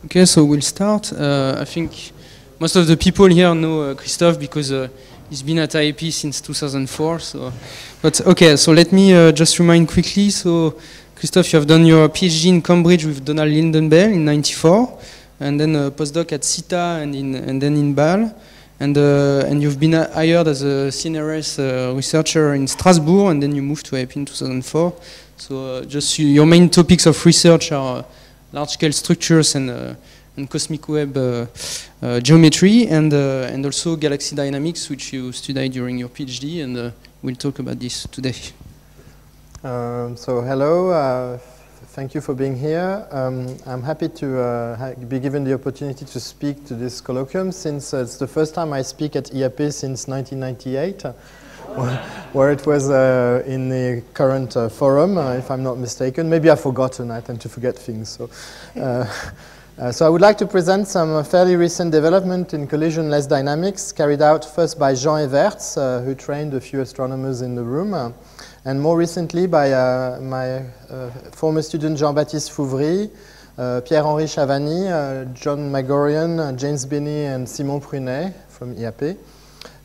Okay, so we'll start. Uh, I think most of the people here know uh, Christophe because uh, he's been at IAP since 2004. So, but okay, so let me uh, just remind quickly. So, Christophe, you have done your PhD in Cambridge with Donald Lynden-Bell in '94, and then a postdoc at CITA and in and then in Bâle. And, uh, and you've been hired as a CNRS uh, researcher in Strasbourg, and then you moved to IAP in 2004. So uh, just you, your main topics of research are uh, large-scale structures and, uh, and cosmic web uh, uh, geometry, and, and also galaxy dynamics, which you studied during your PhD, and we'll talk about this today. Um, so hello, thank you for being here. Um, I'm happy to uh, be given the opportunity to speak to this colloquium since uh, it's the first time I speak at IAP since 1998, uh, where it was uh, in the current uh, forum, uh, if I'm not mistaken. Maybe I've forgotten, I tend to forget things. So, uh, uh, so I would like to present some fairly recent development in collisionless dynamics carried out first by Jean Heyvaerts, uh, who trained a few astronomers in the room, and more recently by my former student Jean-Baptiste Fouvry, Pierre-Henri Chavanis, John Magorrian, James Binney, and Simon Prunet from IAP.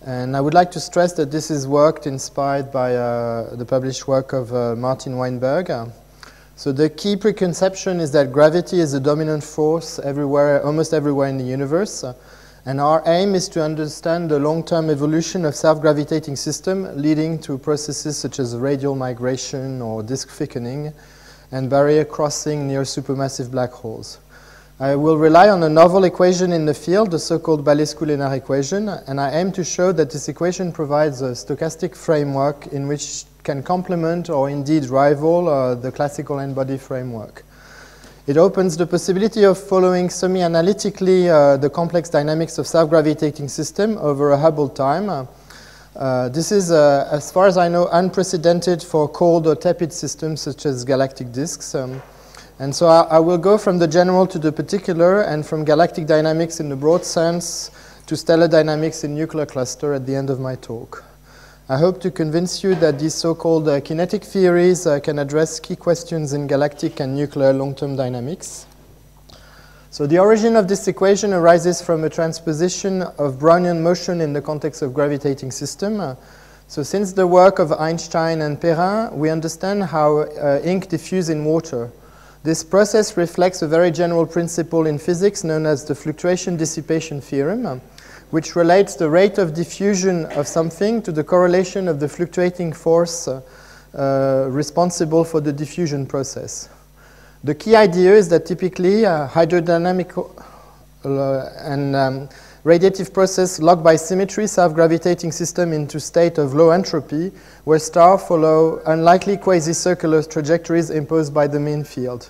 And I would like to stress that this is work inspired by uh, the published work of uh, Martin Weinberg. So the key preconception is that gravity is the dominant force everywhere, almost everywhere in the universe. And our aim is to understand the long-term evolution of self-gravitating system leading to processes such as radial migration or disk thickening and barrier crossing near supermassive black holes. I will rely on a novel equation in the field, the so-called Balescu-Lenard equation, and I aim to show that this equation provides a stochastic framework in which can complement or indeed rival uh, the classical n-body framework. It opens the possibility of following semi-analytically uh, the complex dynamics of self-gravitating system over a Hubble time. Uh, this is, uh, as far as I know, unprecedented for cold or tepid systems such as galactic disks. Um, and so I, I, will go from the general to the particular and from galactic dynamics in the broad sense to stellar dynamics in nuclear cluster at the end of my talk. I hope to convince you that these so-called uh, kinetic theories uh, can address key questions in galactic and nuclear long-term dynamics. So the origin of this equation arises from a transposition of Brownian motion in the context of gravitating system. Uh, so since the work of Einstein and Perrin, we understand how uh, ink diffuses in water. This process reflects a very general principle in physics known as the fluctuation dissipation theorem which relates the rate of diffusion of something to the correlation of the fluctuating force uh, uh, responsible for the diffusion process. The key idea is that typically uh, hydrodynamic and um, radiative process lock by symmetry self-gravitating system into state of low entropy where stars follow unlikely quasi-circular trajectories imposed by the mean field.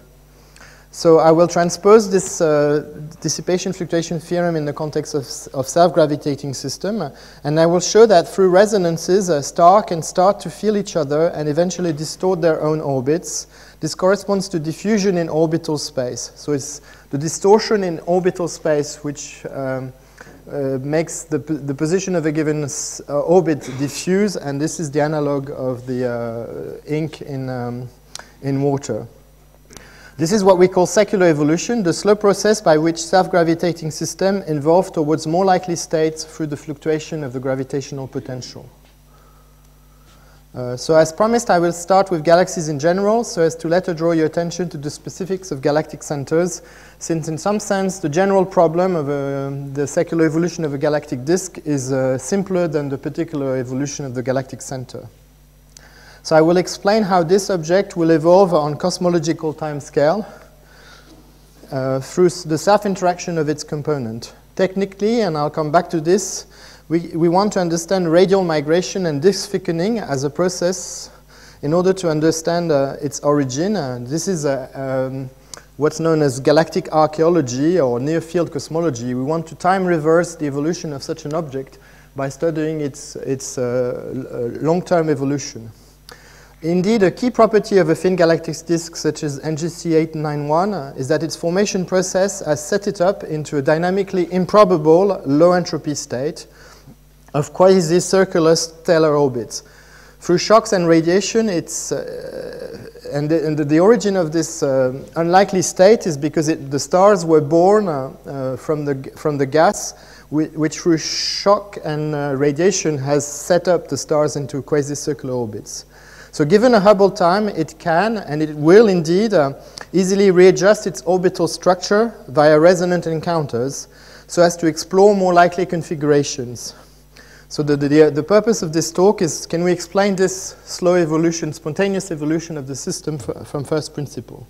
So I will transpose this uh, dissipation fluctuation theorem in the context of, of self-gravitating system, uh, and I will show that through resonances, a star can start to feel each other and eventually distort their own orbits. This corresponds to diffusion in orbital space. So it's the distortion in orbital space which um, uh, makes the, the position of a given uh, orbit diffuse, and this is the analog of the uh, ink in, um, in water. This is what we call secular evolution, the slow process by which self-gravitating systems evolve towards more likely states through the fluctuation of the gravitational potential. Uh, so as promised, I will start with galaxies in general, so as to later draw your attention to the specifics of galactic centers, since in some sense the general problem of uh, the secular evolution of a galactic disk is uh, simpler than the particular evolution of the galactic center. So I will explain how this object will evolve on cosmological timescale uh, through the self-interaction of its component. Technically, and I'll come back to this, we, we want to understand radial migration and disk thickening as a process in order to understand uh, its origin. Uh, this is a, um, what's known as galactic archaeology or near-field cosmology. We want to time reverse the evolution of such an object by studying its, its uh, long-term evolution. Indeed, a key property of a thin galactic disk such as NGC 891 uh, is that its formation process has set it up into a dynamically improbable low entropy state of quasi-circular stellar orbits. Through shocks and radiation, it's, uh, and, the, and the, origin of this uh, unlikely state is because it, the stars were born uh, uh from, the, from the gas, which through shock and uh, radiation has set up the stars into quasi-circular orbits. So given a Hubble time, it can, and it will indeed, uh, easily readjust its orbital structure via resonant encounters so as to explore more likely configurations. So the, the, the, purpose of this talk is, can we explain this slow evolution, spontaneous evolution of the system from first principle?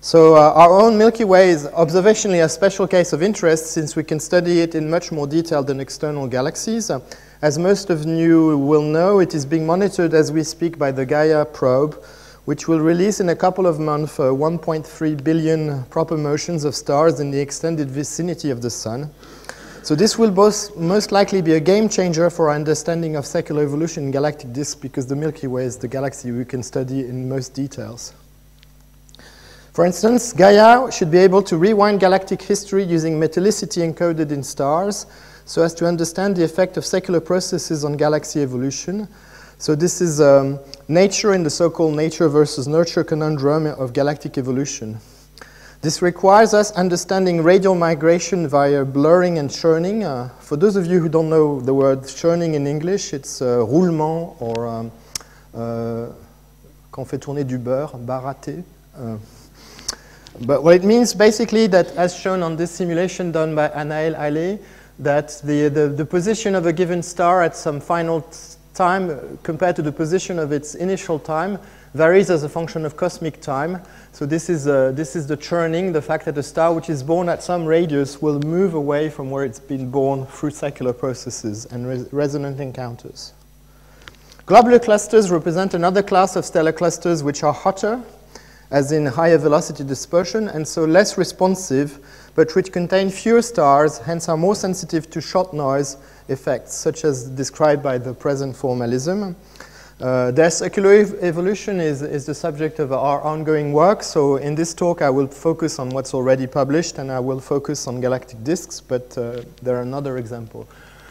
So uh, our own Milky Way is observationally a special case of interest since we can study it in much more detail than external galaxies. Uh, as most of you will know, it is being monitored as we speak by the Gaia probe, which will release in a couple of months uh, 1.3 billion proper motions of stars in the extended vicinity of the Sun. So this will both most likely be a game changer for our understanding of secular evolution in galactic disks because the Milky Way is the galaxy we can study in most details. For instance, Gaia should be able to rewind galactic history using metallicity encoded in stars so as to understand the effect of secular processes on galaxy evolution. So this is um, nature in the so-called nature versus nurture conundrum of galactic evolution. This requires us understanding radial migration via blurring and churning. Uh, for those of you who don't know the word churning in English, it's uh, roulement or um, uh, quand fait tourner du beurre, barater. Uh, but what it means basically that as shown on this simulation done by Anaël Allais, that the, the, the position of a given star at some final time compared to the position of its initial time varies as a function of cosmic time. So this is, uh, this is the churning, the fact that a star which is born at some radius will move away from where it's been born through secular processes and res resonant encounters. Globular clusters represent another class of stellar clusters which are hotter, as in higher velocity dispersion, and so less responsive, but which contain fewer stars, hence are more sensitive to shot noise effects, such as described by the present formalism. Uh, their circular ev evolution is, is the subject of our ongoing work, so in this talk I will focus on what's already published and I will focus on galactic disks, but uh, there are another example.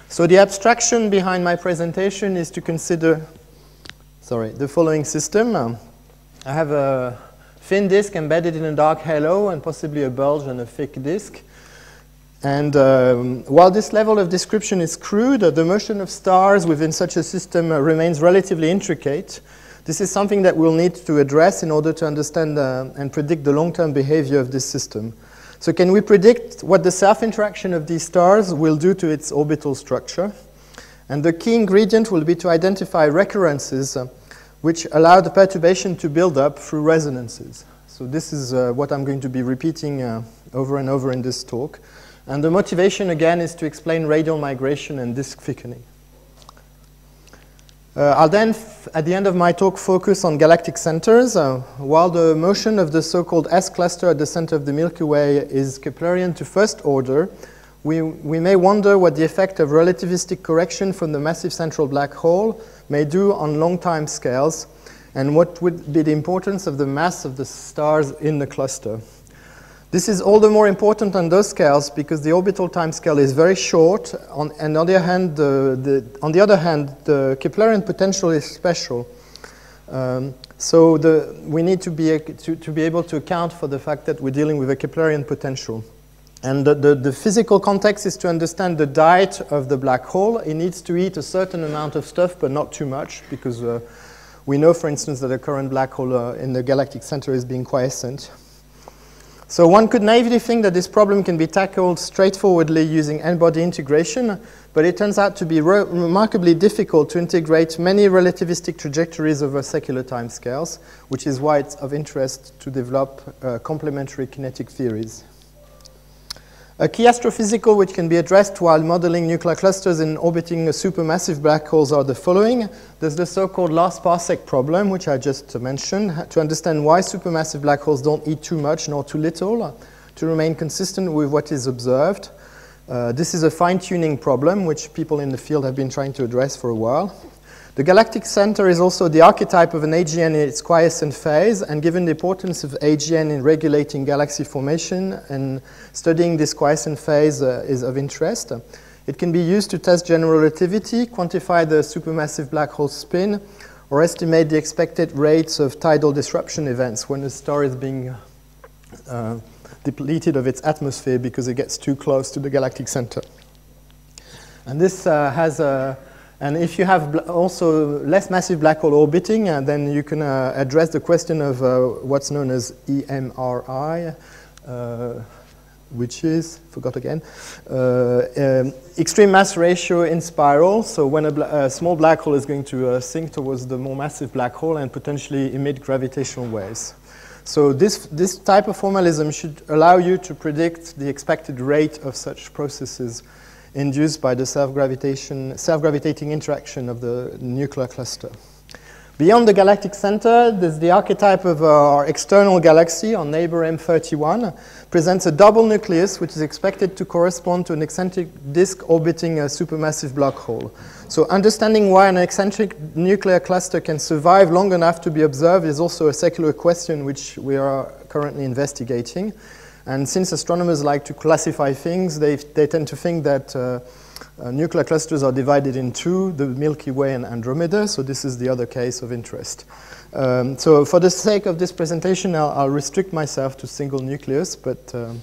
So the abstraction behind my presentation is to consider, sorry, the following system. Um, I have a thin disk embedded in a dark halo and possibly a bulge and a thick disk. And um, while this level of description is crude, uh, the motion of stars within such a system uh, remains relatively intricate. This is something that we'll need to address in order to understand uh, and predict the long-term behavior of this system. So can we predict what the self-interaction of these stars will do to its orbital structure? And the key ingredient will be to identify recurrences uh, which allow the perturbation to build up through resonances. So this is uh, what I'm going to be repeating uh, over and over in this talk. And the motivation, again, is to explain radial migration and disk thickening. Uh, I'll then, at the end of my talk, focus on galactic centers. Uh, while the motion of the so-called S cluster at the center of the Milky Way is Keplerian to first order, we, we may wonder what the effect of relativistic correction from the massive central black hole may do on long time scales, and what would be the importance of the mass of the stars in the cluster. This is all the more important on those scales because the orbital time scale is very short, on, and on the, other hand, the, the, on the other hand, the Keplerian potential is special. Um, so the, we need to be, to, to be able to account for the fact that we're dealing with a Keplerian potential. And the, the, the, physical context is to understand the diet of the black hole. It needs to eat a certain amount of stuff, but not too much, because uh, we know, for instance, that the current black hole uh, in the galactic center is being quiescent. So one could naively think that this problem can be tackled straightforwardly using n-body integration, but it turns out to be re remarkably difficult to integrate many relativistic trajectories over secular timescales, which is why it's of interest to develop uh, complementary kinetic theories. A key astrophysical which can be addressed while modeling nuclear clusters in orbiting supermassive black holes are the following. There's the so-called last parsec problem, which I just mentioned, to understand why supermassive black holes don't eat too much nor too little, to remain consistent with what is observed. Uh, this is a fine-tuning problem, which people in the field have been trying to address for a while. The galactic center is also the archetype of an AGN in its quiescent phase, and given the importance of AGN in regulating galaxy formation and studying this quiescent phase uh, is of interest. It can be used to test general relativity, quantify the supermassive black hole spin, or estimate the expected rates of tidal disruption events when a star is being uh, depleted of its atmosphere because it gets too close to the galactic center. And this uh, has a, and if you have also less massive black hole orbiting, uh, then you can uh, address the question of uh, what's known as EMRI, uh, which is, forgot again, uh, um, extreme mass ratio inspiral. So when a, bla a small black hole is going to sink towards the more massive black hole and potentially emit gravitational waves. So this, this type of formalism should allow you to predict the expected rate of such processes induced by the self-gravitating interaction of the nuclear cluster. Beyond the galactic center, the archetype of uh, our external galaxy, our neighbor M31, presents a double nucleus which is expected to correspond to an eccentric disk orbiting a supermassive black hole. So understanding why an eccentric nuclear cluster can survive long enough to be observed is also a secular question which we are currently investigating. And since astronomers like to classify things, they, they tend to think that uh, uh, nuclear clusters are divided in two, the Milky Way and Andromeda, so this is the other case of interest. Um, so for the sake of this presentation, I'll, I'll restrict myself to single nucleus, but um,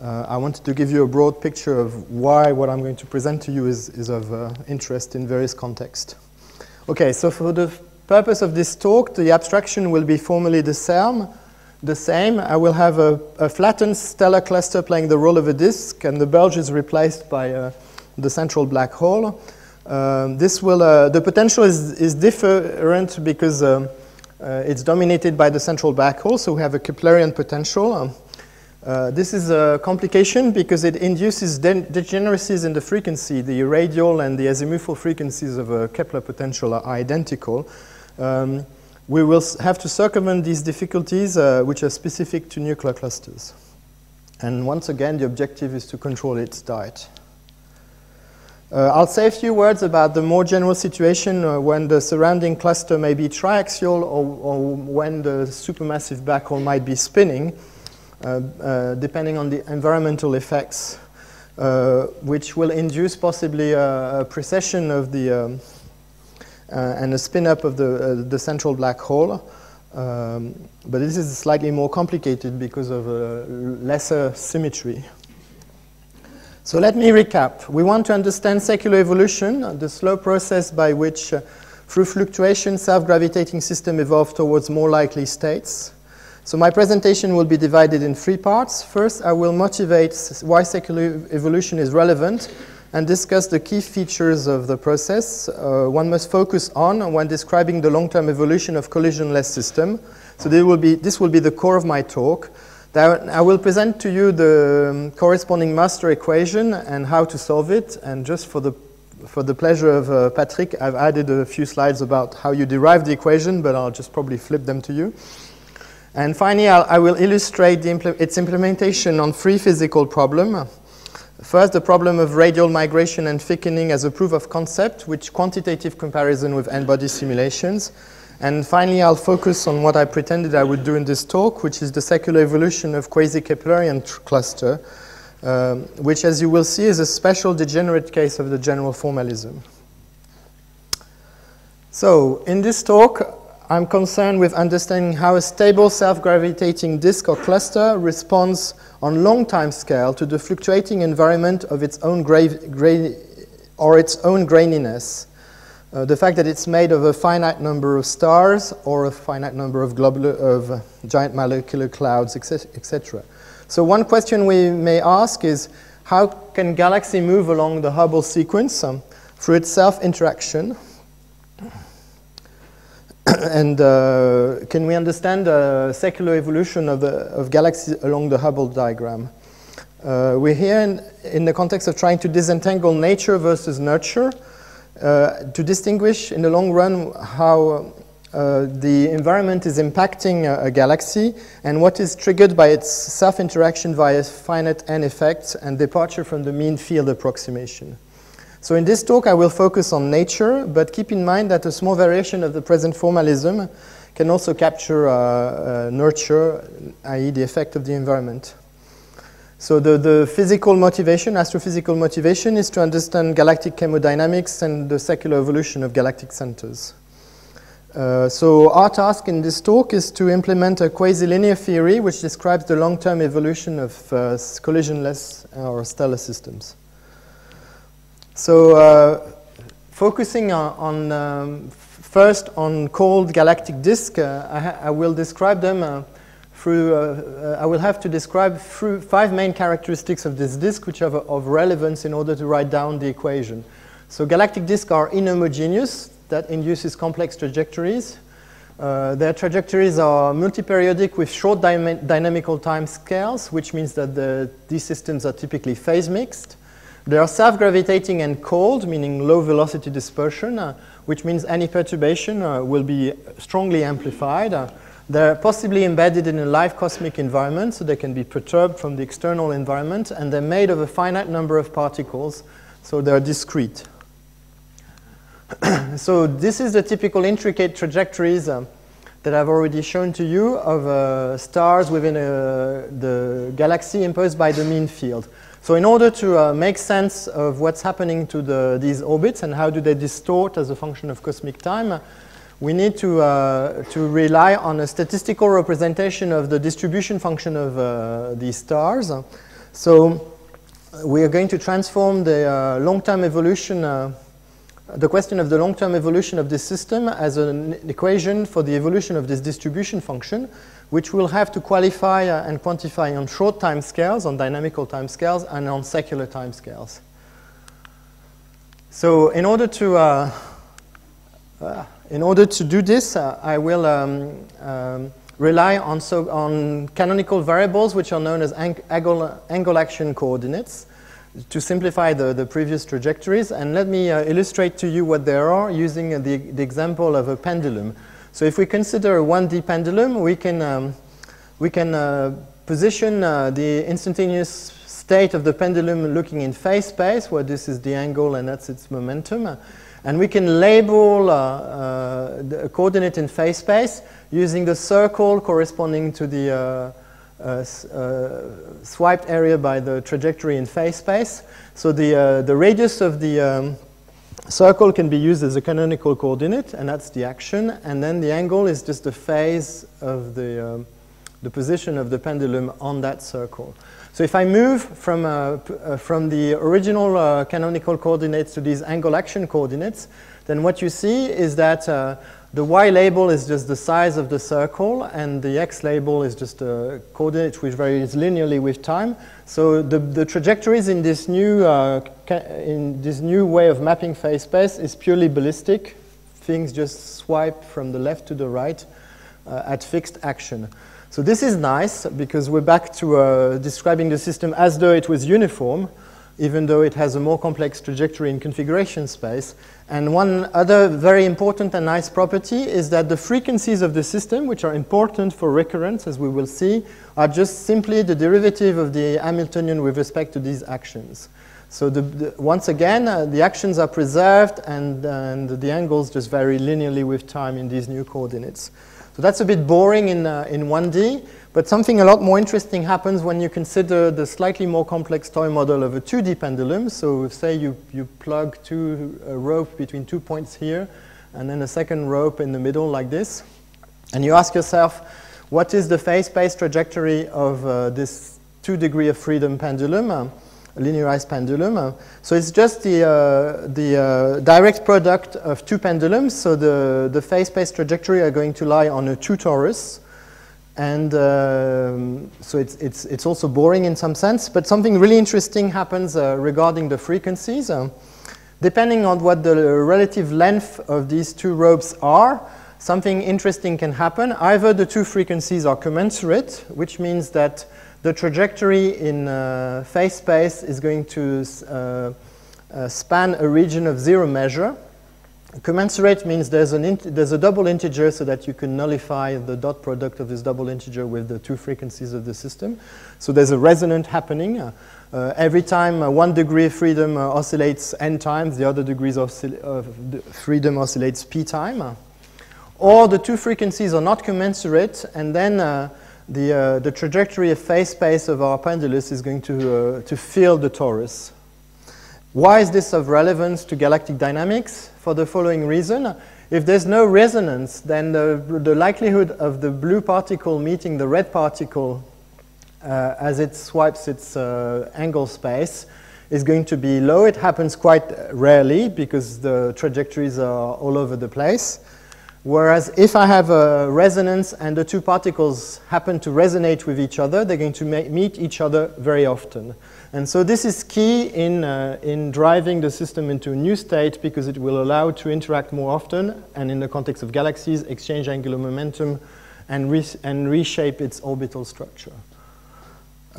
uh, I wanted to give you a broad picture of why what I'm going to present to you is, is of uh, interest in various contexts. Okay, so for the purpose of this talk, the abstraction will be formally the same. The same, I will have a, a flattened stellar cluster playing the role of a disk, and the bulge is replaced by uh, the central black hole. Um, this will, uh, the potential is, is different because um, uh, it's dominated by the central black hole, so we have a Keplerian potential. Um, uh, this is a complication because it induces de degeneracies in the frequency. The radial and the azimuthal frequencies of a Kepler potential are identical. We will have to circumvent these difficulties, uh, which are specific to nuclear clusters. And once again, the objective is to control its diet. Uh, I'll say a few words about the more general situation uh, when the surrounding cluster may be triaxial or, or when the supermassive black hole might be spinning, uh, uh depending on the environmental effects, uh, which will induce possibly a, a precession of the um, and a spin up of the, the central black hole. Um, but this is slightly more complicated because of lesser symmetry. So let me recap. We want to understand secular evolution, the slow process by which, uh, through fluctuation, self-gravitating system evolve towards more likely states. So my presentation will be divided in three parts. First, I will motivate why secular evolution is relevant and discuss the key features of the process uh, one must focus on when describing the long-term evolution of collisionless system. So will be, this will be the core of my talk. I will present to you the um, corresponding master equation and how to solve it. And just for the, for the pleasure of uh, Patrick, I've added a few slides about how you derive the equation, but I'll just probably flip them to you. And finally, I'll, I will illustrate impl its implementation on three physical problems. First, the problem of radial migration and thickening as a proof of concept, which quantitative comparison with n-body simulations. And finally, I'll focus on what I pretended I would do in this talk, which is the secular evolution of quasi-Keplerian cluster, um, which, as you will see, is a special degenerate case of the general formalism. So, in this talk, I'm concerned with understanding how a stable self-gravitating disk or cluster responds on long time scale to the fluctuating environment of its own or its own graininess uh, the fact that it's made of a finite number of stars or a finite number of, globular, of giant molecular clouds, etc. So one question we may ask is, how can galaxy move along the Hubble sequence um, through its self-interaction? and uh, can we understand the secular evolution of, the, of galaxies along the Hubble diagram? Uh, we're here in, in the context of trying to disentangle nature versus nurture, uh, to distinguish in the long run how uh, the environment is impacting a, a, galaxy and what is triggered by its self-interaction via finite n effects and departure from the mean field approximation. So in this talk I will focus on nature, but keep in mind that a small variation of the present formalism can also capture uh, uh, nurture, i.e. the effect of the environment. So the, the physical motivation, astrophysical motivation, is to understand galactic chemodynamics and the secular evolution of galactic centers. Uh, so our task in this talk is to implement a quasi-linear theory which describes the long-term evolution of uh, collisionless or stellar systems. So uh, focusing on, on um, first on cold galactic disk, uh, I, I, will describe them uh, through, uh, I will have to describe through five main characteristics of this disk which are of relevance in order to write down the equation. So galactic disks are inhomogeneous, that induces complex trajectories. Uh, their trajectories are multiperiodic with short dy dynamical time scales, which means that the, these systems are typically phase mixed. They are self-gravitating and cold, meaning low velocity dispersion, uh, which means any perturbation uh, will be strongly amplified. Uh, they're possibly embedded in a live cosmic environment, so they can be perturbed from the external environment, and they're made of a finite number of particles, so they're discrete. so this is the typical intricate trajectories uh, that I've already shown to you of uh, stars within uh, the galaxy imposed by the mean field. So in order to uh, make sense of what's happening to the, these orbits and how do they distort as a function of cosmic time, we need to, uh, to rely on a statistical representation of the distribution function of uh, these stars. So we are going to transform the uh, long-term evolution, uh, the question of the long-term evolution of this system as an equation for the evolution of this distribution function, which we'll have to qualify uh, and quantify on short time scales, on dynamical time scales, and on secular time scales. So in order to uh, uh, in order to do this, uh, I will um, um, rely on, so, on canonical variables which are known as angle, angle action coordinates to simplify the, the previous trajectories. And let me uh, illustrate to you what there are using the, the example of a pendulum. So if we consider a 1D pendulum, we can, um, we can uh, position uh, the instantaneous state of the pendulum looking in phase space, where this is the angle and that's its momentum. And we can label uh, uh, the coordinate in phase space using the circle corresponding to the uh, uh, uh swiped area by the trajectory in phase space. So the, uh, the radius of the um, circle can be used as a canonical coordinate, and that's the action. And then the angle is just the phase of the, um, the position of the pendulum on that circle. So if I move from, uh, uh, from the original uh, canonical coordinates to these angle action coordinates, then what you see is that uh, the y label is just the size of the circle, and the x label is just a coordinate which varies linearly with time. So the, the trajectories in this, new, uh, in this new way of mapping phase space is purely ballistic. Things just swipe from the left to the right uh, at fixed action. So this is nice because we're back to uh, describing the system as though it was uniform, even though it has a more complex trajectory in configuration space. And one other very important and nice property is that the frequencies of the system, which are important for recurrence, as we will see, are just simply the derivative of the Hamiltonian with respect to these actions. So the, the, once again, uh, the actions are preserved and, and the angles just vary linearly with time in these new coordinates. So that's a bit boring in, uh, in 1D, but something a lot more interesting happens when you consider the slightly more complex toy model of a 2D pendulum. So say you, you plug two, a rope between two points here, and then a second rope in the middle like this, and you ask yourself, what is the phase space trajectory of uh, this two degree of freedom pendulum? Uh, linearized pendulum. Uh, so it's just the, uh, the uh, direct product of two pendulums. So the, the phase space trajectory are going to lie on a two torus. And um, so it's, it's, it's also boring in some sense. But something really interesting happens uh, regarding the frequencies. Uh, depending on what the relative length of these two ropes are, something interesting can happen. Either the two frequencies are commensurate, which means that the trajectory in uh, phase space is going to uh, uh, span a region of zero measure. Commensurate means there's, there's a double integer so that you can nullify the dot product of this double integer with the two frequencies of the system. So there's a resonant happening. Uh, uh, every time uh, one degree of freedom oscillates n times, the other degrees of freedom oscillates p time. Or the two frequencies are not commensurate, and then the, uh, the trajectory of phase space of our pendulous is going to, uh, to fill the torus. Why is this of relevance to galactic dynamics? For the following reason. If there's no resonance, then the, the likelihood of the blue particle meeting the red particle uh, as it swipes its uh, angle space is going to be low. It happens quite rarely because the trajectories are all over the place. Whereas if I have a resonance and the two particles happen to resonate with each other, they're going to meet each other very often. And so this is key in, uh, in driving the system into a new state because it will allow to interact more often and in the context of galaxies, exchange angular momentum and, re and reshape its orbital structure.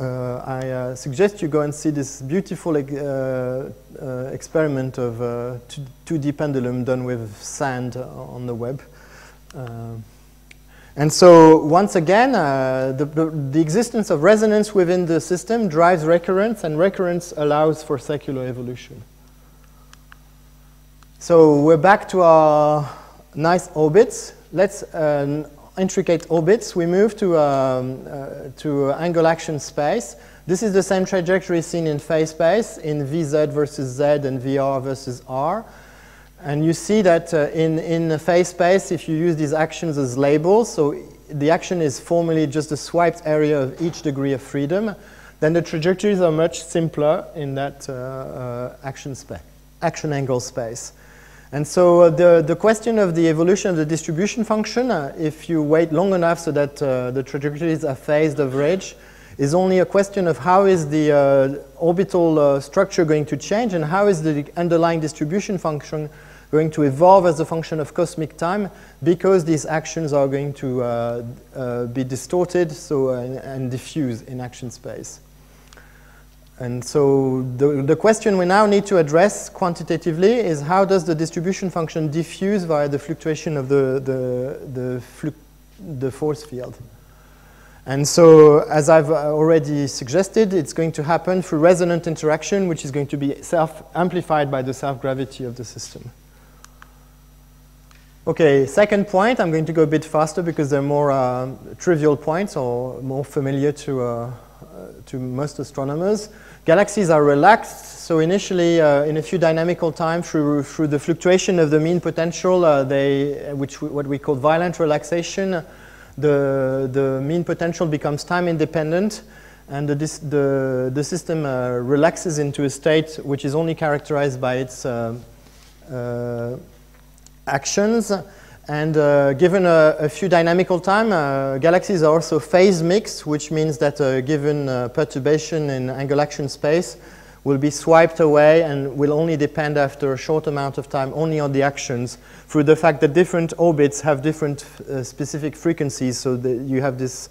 Uh, I uh, suggest you go and see this beautiful uh, uh experiment of 2D uh, pendulum done with sand on the web. Uh, and so once again, the, the, the, existence of resonance within the system drives recurrence, and recurrence allows for secular evolution. So we're back to our nice orbits. Let's intricate orbits, we move to, um, uh, to angle action space. This is the same trajectory seen in phase space in Vz versus Z and Vr versus R. And you see that uh, in, in phase space, if you use these actions as labels, so the action is formally just a swiped area of each degree of freedom, then the trajectories are much simpler in that uh, uh action, action angle space. And so uh, the, the question of the evolution of the distribution function, uh, if you wait long enough so that uh, the trajectories are phased average, is only a question of how is the uh, orbital uh, structure going to change and how is the underlying distribution function going to evolve as a function of cosmic time because these actions are going to uh, be distorted so, and, and diffuse in action space. And so the, the question we now need to address quantitatively is how does the distribution function diffuse via the fluctuation of the, the, the, the force field? And so, as I've already suggested, it's going to happen through resonant interaction, which is going to be self-amplified by the self-gravity of the system. Okay, second point, I'm going to go a bit faster because they're more uh, trivial points or more familiar to, uh, to most astronomers. Galaxies are relaxed, so initially, uh, in a few dynamical time, through, through the fluctuation of the mean potential, uh, they, which we, what we call violent relaxation, the, the mean potential becomes time independent, and the, the, the system uh, relaxes into a state which is only characterized by its uh, uh, actions. And uh, given a, a, few dynamical time, uh, galaxies are also phase mixed, which means that a uh, given perturbation in angle action space will be swiped away and will only depend after a short amount of time only on the actions through the fact that different orbits have different uh, specific frequencies. So that you have this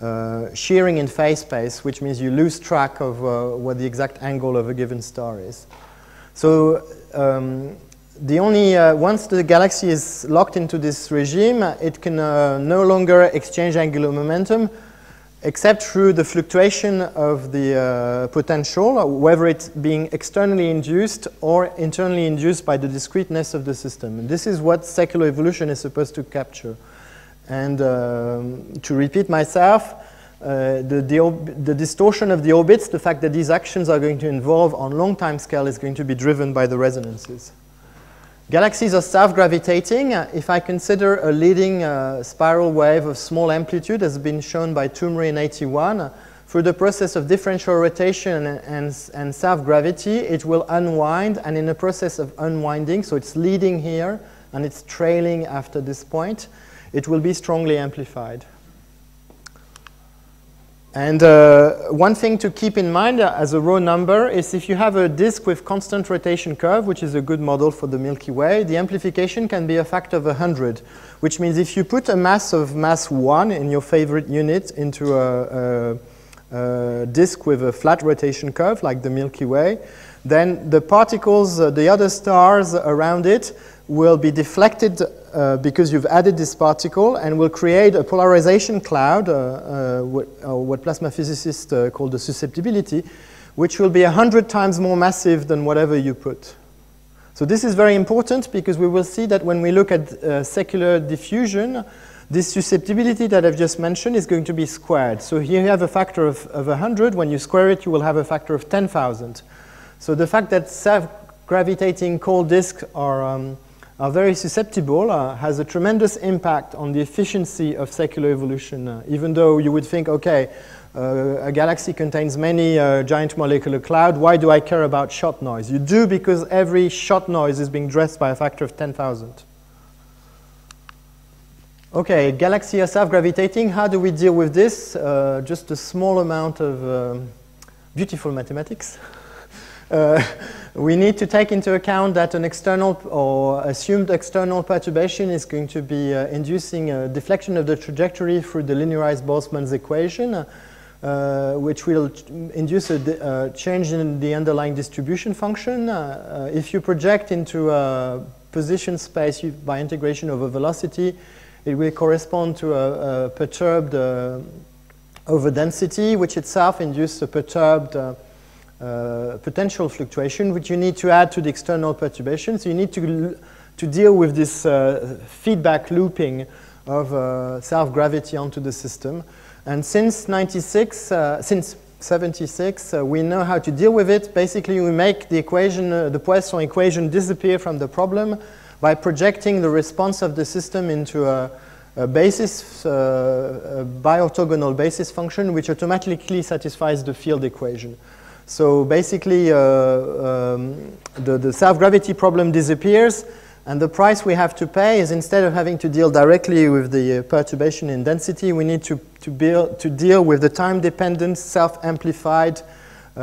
uh, shearing in phase space, which means you lose track of what the exact angle of a given star is. So um, the only, uh, once the galaxy is locked into this regime, it can uh, no longer exchange angular momentum except through the fluctuation of the uh, potential, whether it's being externally induced or internally induced by the discreteness of the system. And this is what secular evolution is supposed to capture. And um, to repeat myself, uh, the, the, the, distortion of the orbits, the fact that these actions are going to involve on long time scale is going to be driven by the resonances. Galaxies are self-gravitating. If I consider a leading uh, spiral wave of small amplitude, as been shown by Toomre in 81, through the process of differential rotation and, and, and self-gravity, it will unwind, and in the process of unwinding, so it's leading here, and it's trailing after this point, it will be strongly amplified. And uh, one thing to keep in mind as a raw number is if you have a disk with constant rotation curve, which is a good model for the Milky Way, the amplification can be a factor of 100, which means if you put a mass of mass 1 in your favorite unit into a, a, a disk with a flat rotation curve, like the Milky Way, then the particles, uh, the other stars around it, will be deflected uh, because you've added this particle and will create a polarization cloud, uh, uh, what, uh, what, plasma physicists uh, call the susceptibility, which will be 100 times more massive than whatever you put. So this is very important because we will see that when we look at secular diffusion, this susceptibility that I've just mentioned is going to be squared. So here you have a factor of, of 100. When you square it, you will have a factor of 10,000. So the fact that self-gravitating cold disks are, um, are very susceptible uh, has a tremendous impact on the efficiency of secular evolution, uh, even though you would think, okay, uh, a galaxy contains many uh, giant molecular cloud. Why do I care about shot noise? You do because every shot noise is being dressed by a factor of 10,000. Okay, galaxy are self-gravitating. How do we deal with this? Uh, just a small amount of um, beautiful mathematics. uh, we need to take into account that an external or assumed external perturbation is going to be uh, inducing a deflection of the trajectory through the linearized Boltzmann's equation, uh, which will induce a uh, change in the underlying distribution function. Uh, if you project into a position space by integration over velocity, it will correspond to a, a perturbed uh, overdensity, which itself induces a perturbed uh, uh, potential fluctuation, which you need to add to the external perturbation. So you need to, to deal with this uh, feedback looping of uh, self-gravity onto the system. And since 96, uh, since 76, we know how to deal with it. Basically, we make the equation, the Poisson equation disappear from the problem by projecting the response of the system into a, a basis, uh, a biorthogonal basis function, which automatically satisfies the field equation. So basically, uh, um, the, the self-gravity problem disappears, and the price we have to pay is instead of having to deal directly with the uh, perturbation in density, we need to, to, build, to deal with the time-dependent, self-amplified uh, uh,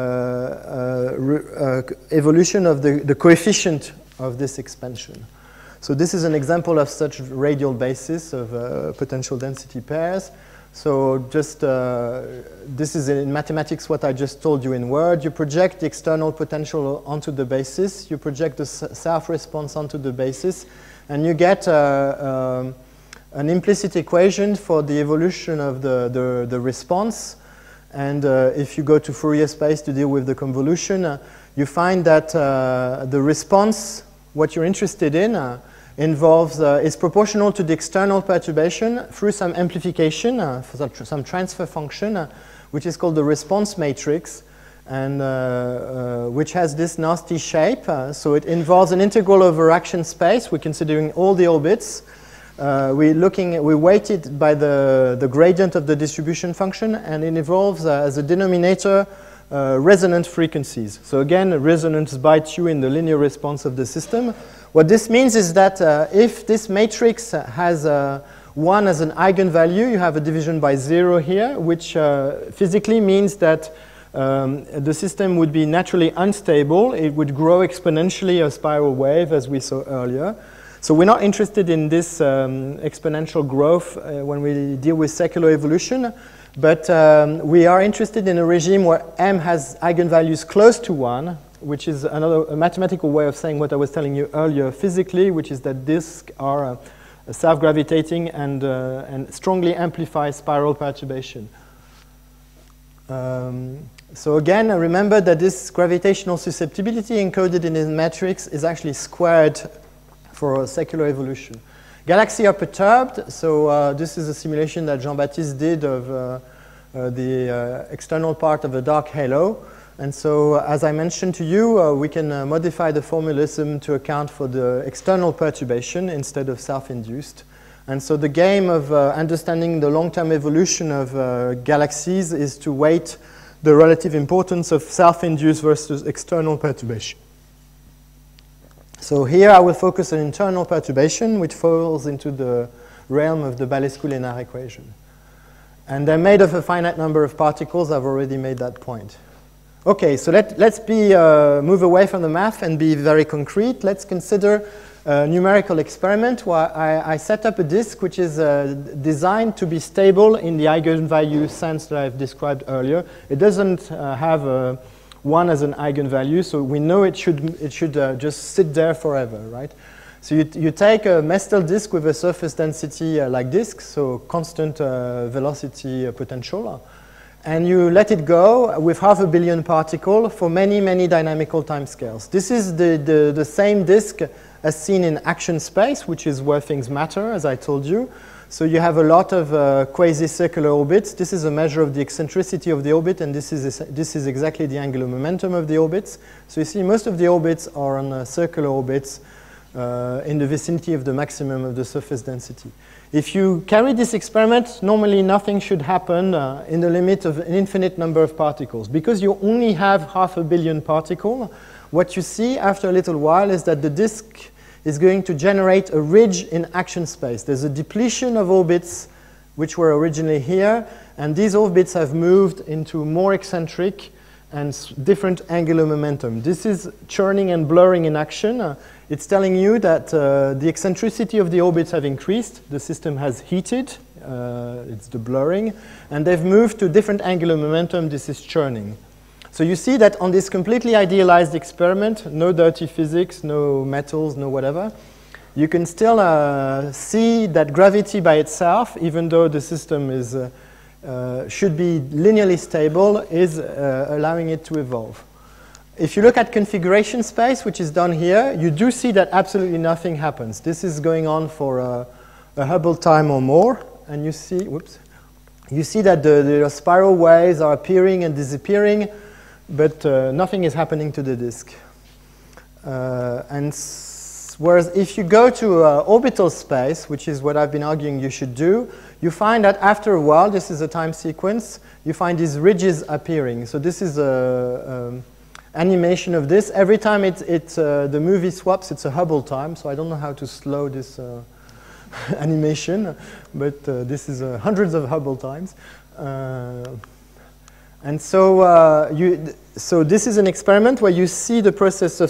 uh, evolution of the, the coefficient of this expansion. So this is an example of such radial basis of uh, potential density pairs. So just, uh, this is in mathematics what I just told you in Word. You project the external potential onto the basis, you project the self-response onto the basis, and you get uh, um, an implicit equation for the evolution of the, the, the response. And uh, if you go to Fourier space to deal with the convolution, uh, you find that uh, the response, what you're interested in, involves, uh, is proportional to the external perturbation through some amplification, uh, some, tr some, transfer function, uh, which is called the response matrix, and uh, uh, which has this nasty shape. Uh, so it involves an integral over action space. We're considering all the orbits. we're looking, we weighted by the, the gradient of the distribution function, and it involves as a denominator resonant frequencies. So again, resonance bites you in the linear response of the system. What this means is that uh, if this matrix has uh, 1 as an eigenvalue, you have a division by 0 here, which uh, physically means that um, the system would be naturally unstable. It would grow exponentially a spiral wave, as we saw earlier. So we're not interested in this um, exponential growth uh, when we deal with secular evolution, but um, we are interested in a regime where m has eigenvalues close to 1, which is another mathematical way of saying what I was telling you earlier physically, which is that disks are uh, self-gravitating and, uh, and strongly amplify spiral perturbation. Um, so again, remember that this gravitational susceptibility encoded in the matrix is actually squared for secular evolution. Galaxies are perturbed, so uh, this is a simulation that Jean-Baptiste did of uh, uh, the uh, external part of a dark halo. And so, as I mentioned to you, uh, we can uh, modify the formalism to account for the external perturbation instead of self-induced. And so the game of uh, understanding the long-term evolution of uh, galaxies is to weight the relative importance of self-induced versus external perturbation. So here I will focus on internal perturbation, which falls into the realm of the Balescu-Lenard equation. And they're made of a finite number of particles. I've already made that point. Okay, so let, let's be, uh, move away from the math and be very concrete. Let's consider a numerical experiment where I, I set up a disk which is uh, designed to be stable in the eigenvalue sense that I've described earlier. It doesn't uh, have a, one as an eigenvalue, so we know it should, it should uh, just sit there forever, right? So you, you take a Mestel disk with a surface density uh, like disk, so constant uh, velocity potential and you let it go with half a billion particles for many, many dynamical timescales. This is the, the, the, same disk as seen in action space, which is where things matter, as I told you. So you have a lot of uh, quasi-circular orbits. This is a measure of the eccentricity of the orbit, and this is, this is exactly the angular momentum of the orbits. So you see most of the orbits are on uh, circular orbits uh, in the vicinity of the maximum of the surface density. If you carry this experiment, normally nothing should happen uh, in the limit of an infinite number of particles. Because you only have half a billion particles, what you see after a little while is that the disk is going to generate a ridge in action space. There's a depletion of orbits which were originally here, and these orbits have moved into more eccentric and different angular momentum. This is churning and blurring in action. Uh, it's telling you that uh, the eccentricity of the orbits have increased, the system has heated, uh, it's the blurring, and they've moved to different angular momentum, this is churning. So you see that on this completely idealized experiment, no dirty physics, no metals, no whatever, you can still uh, see that gravity by itself, even though the system is, uh, uh, should be linearly stable, is uh, allowing it to evolve. If you look at configuration space, which is done here, you do see that absolutely nothing happens. This is going on for a, a Hubble time or more, and you see, whoops, you see that the, the spiral waves are appearing and disappearing but uh, nothing is happening to the disk. Uh, and whereas if you go to uh, orbital space, which is what I've been arguing you should do, you find that after a while, this is a time sequence, you find these ridges appearing. So this is a um, animation of this. Every time it, it, uh, the movie swaps, it's a Hubble time, so I don't know how to slow this uh, animation, but uh, this is hundreds of Hubble times. And so, uh, you, so this is an experiment where you see the process of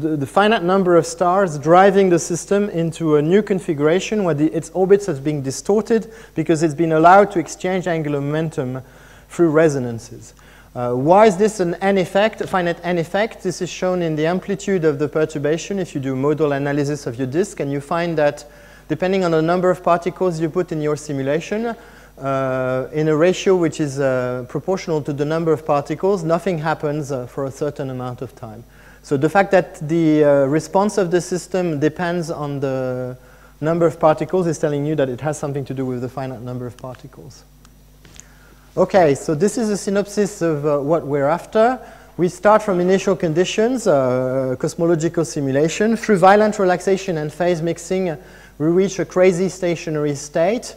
the, the, finite number of stars driving the system into a new configuration where the, its orbits have been distorted because it's been allowed to exchange angular momentum through resonances. Uh, why is this an n effect, a finite n effect? This is shown in the amplitude of the perturbation if you do modal analysis of your disk, and you find that depending on the number of particles you put in your simulation, uh, in a ratio which is uh, proportional to the number of particles, nothing happens uh, for a certain amount of time. So the fact that the uh, response of the system depends on the number of particles is telling you that it has something to do with the finite number of particles. Okay, so this is a synopsis of uh, what we're after. We start from initial conditions, uh, cosmological simulation. Through violent relaxation and phase mixing, we reach a crazy stationary state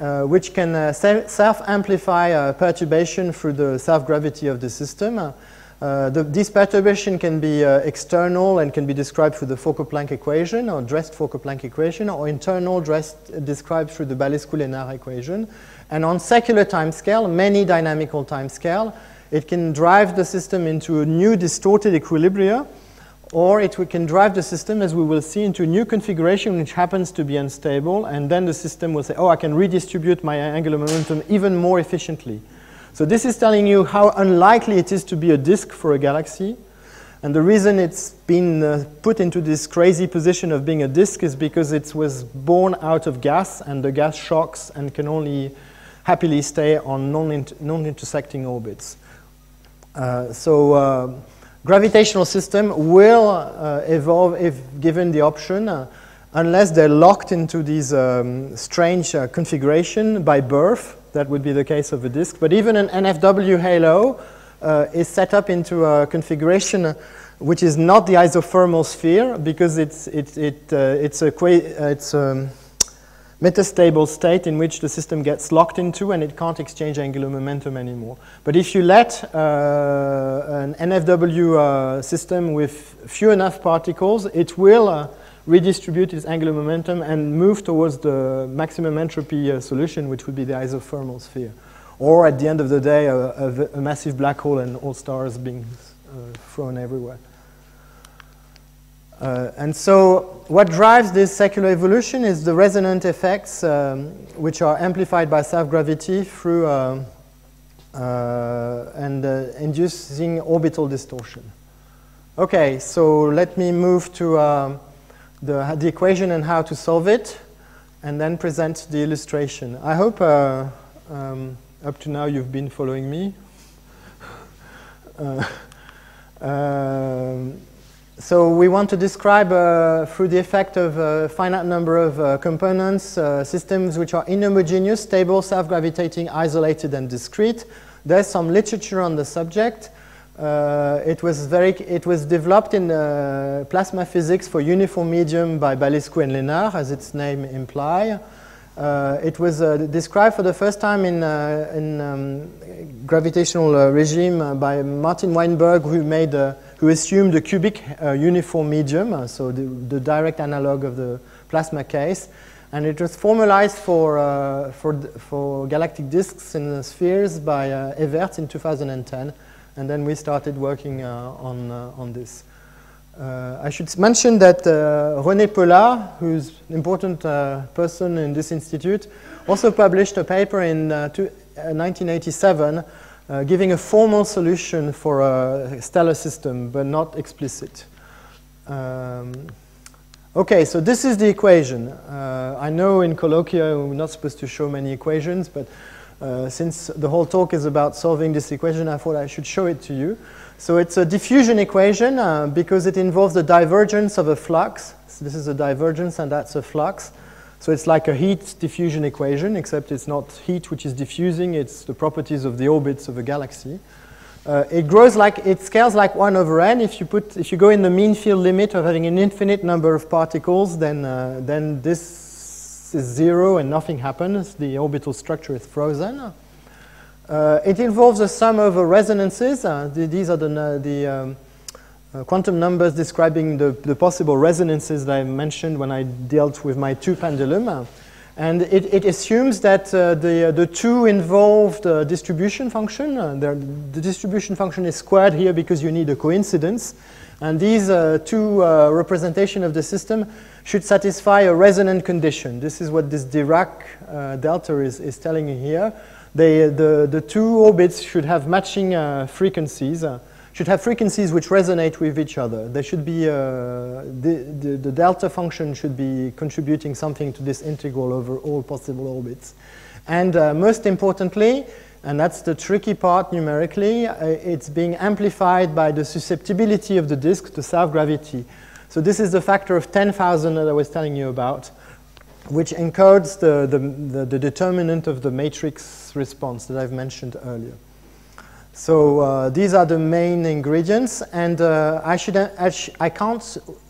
uh, which can uh, self-amplify uh, perturbation through the self-gravity of the system. Uh, the, this perturbation can be uh, external and can be described through the Fokker-Planck equation or dressed Fokker-Planck equation or internal dressed described through the Balescu-Lenard equation. And on secular timescale, many dynamical timescale, it can drive the system into a new distorted equilibria or it can drive the system, as we will see, into a new configuration which happens to be unstable, and then the system will say, oh, I can redistribute my angular momentum even more efficiently. So this is telling you how unlikely it is to be a disk for a galaxy. And the reason it's been uh, put into this crazy position of being a disk is because it was born out of gas, and the gas shocks and can only happily stay on non-intersecting non orbits. Uh, so uh, gravitational system will uh, evolve if given the option, uh, unless they're locked into these um, strange uh, configuration by birth. That would be the case of a disk. But even an NFW halo uh, is set up into a configuration which is not the isothermal sphere because it's, it, it, uh, it's a, it's um, metastable state in which the system gets locked into and it can't exchange angular momentum anymore. But if you let uh, an NFW uh, system with few enough particles, it will uh, redistribute its angular momentum and move towards the maximum entropy uh, solution, which would be the isothermal sphere. Or at the end of the day, a, a, a massive black hole and all stars being uh, thrown everywhere. Uh, and so what drives this secular evolution is the resonant effects um, which are amplified by self-gravity through uh, uh, and uh, inducing orbital distortion. Okay, so let me move to um, the, the equation and how to solve it and then present the illustration. I hope uh, um, up to now you've been following me. Uh, um, so we want to describe uh, through the effect of a finite number of uh, components uh, systems which are inhomogeneous, stable, self-gravitating, isolated, and discrete. There's some literature on the subject. Uh, it was very. It was developed in uh, plasma physics for uniform medium by Balescu and Lenard, as its name implies. Uh, it was uh, described for the first time in, uh, in um, gravitational uh, regime by Martin Weinberg, who made, who assumed a cubic uniform medium, so the, the, direct analog of the plasma case. And it was formalized for, for, for galactic disks in spheres by Heyvaerts in 2010. And then we started working on, on this. Uh, I should mention that uh, René Pellat, who's an important uh, person in this institute, also published a paper in 1987 uh, uh, giving a formal solution for a stellar system, but not explicit. Um, okay, so this is the equation. Uh, I know in colloquia we're not supposed to show many equations, but since the whole talk is about solving this equation, I thought I should show it to you. So it's a diffusion equation uh, because it involves the divergence of a flux. So this is a divergence and that's a flux. So it's like a heat diffusion equation, except it's not heat which is diffusing, it's the properties of the orbits of a galaxy. Uh, it grows like, it scales like 1 over n. If you, put, if you go in the mean field limit of having an infinite number of particles, then, uh, then this is zero and nothing happens. The orbital structure is frozen. Uh, it involves a sum of resonances. Uh, the, these are the, uh, the um, uh, quantum numbers describing the, the, possible resonances that I mentioned when I dealt with my two pendulum. and it, it, assumes that uh, the, the two involved distribution function, the distribution function is squared here because you need a coincidence. And these two representation of the system should satisfy a resonant condition. This is what this Dirac delta is, is telling you here they, the, the two orbits should have matching uh, frequencies, uh, should have frequencies which resonate with each other. They should be, uh, the, the, the, delta function should be contributing something to this integral over all possible orbits. And uh, most importantly, and that's the tricky part numerically, uh, it's being amplified by the susceptibility of the disk to self-gravity. So this is the factor of 10,000 that I was telling you about which encodes the, the, the, the, determinant of the matrix response that I've mentioned earlier. So uh, these are the main ingredients, and uh, I, should, I, sh I can't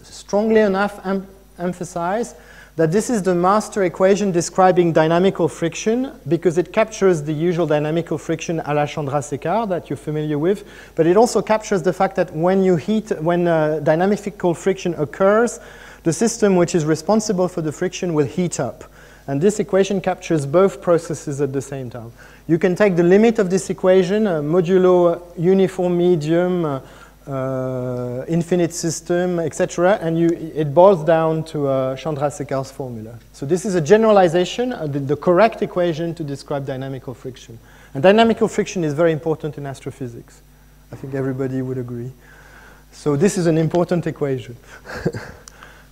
strongly enough em emphasize that this is the master equation describing dynamical friction because it captures the usual dynamical friction a la Chandrasekhar that you're familiar with, but it also captures the fact that when you heat, when uh, dynamical friction occurs, the system which is responsible for the friction will heat up. And this equation captures both processes at the same time. You can take the limit of this equation, uh, modulo uniform medium, uh, uh, infinite system, etc., and you, it boils down to uh, Chandrasekhar's formula. So this is a generalization, of the, the correct equation to describe dynamical friction. And dynamical friction is very important in astrophysics. I think everybody would agree. So this is an important equation.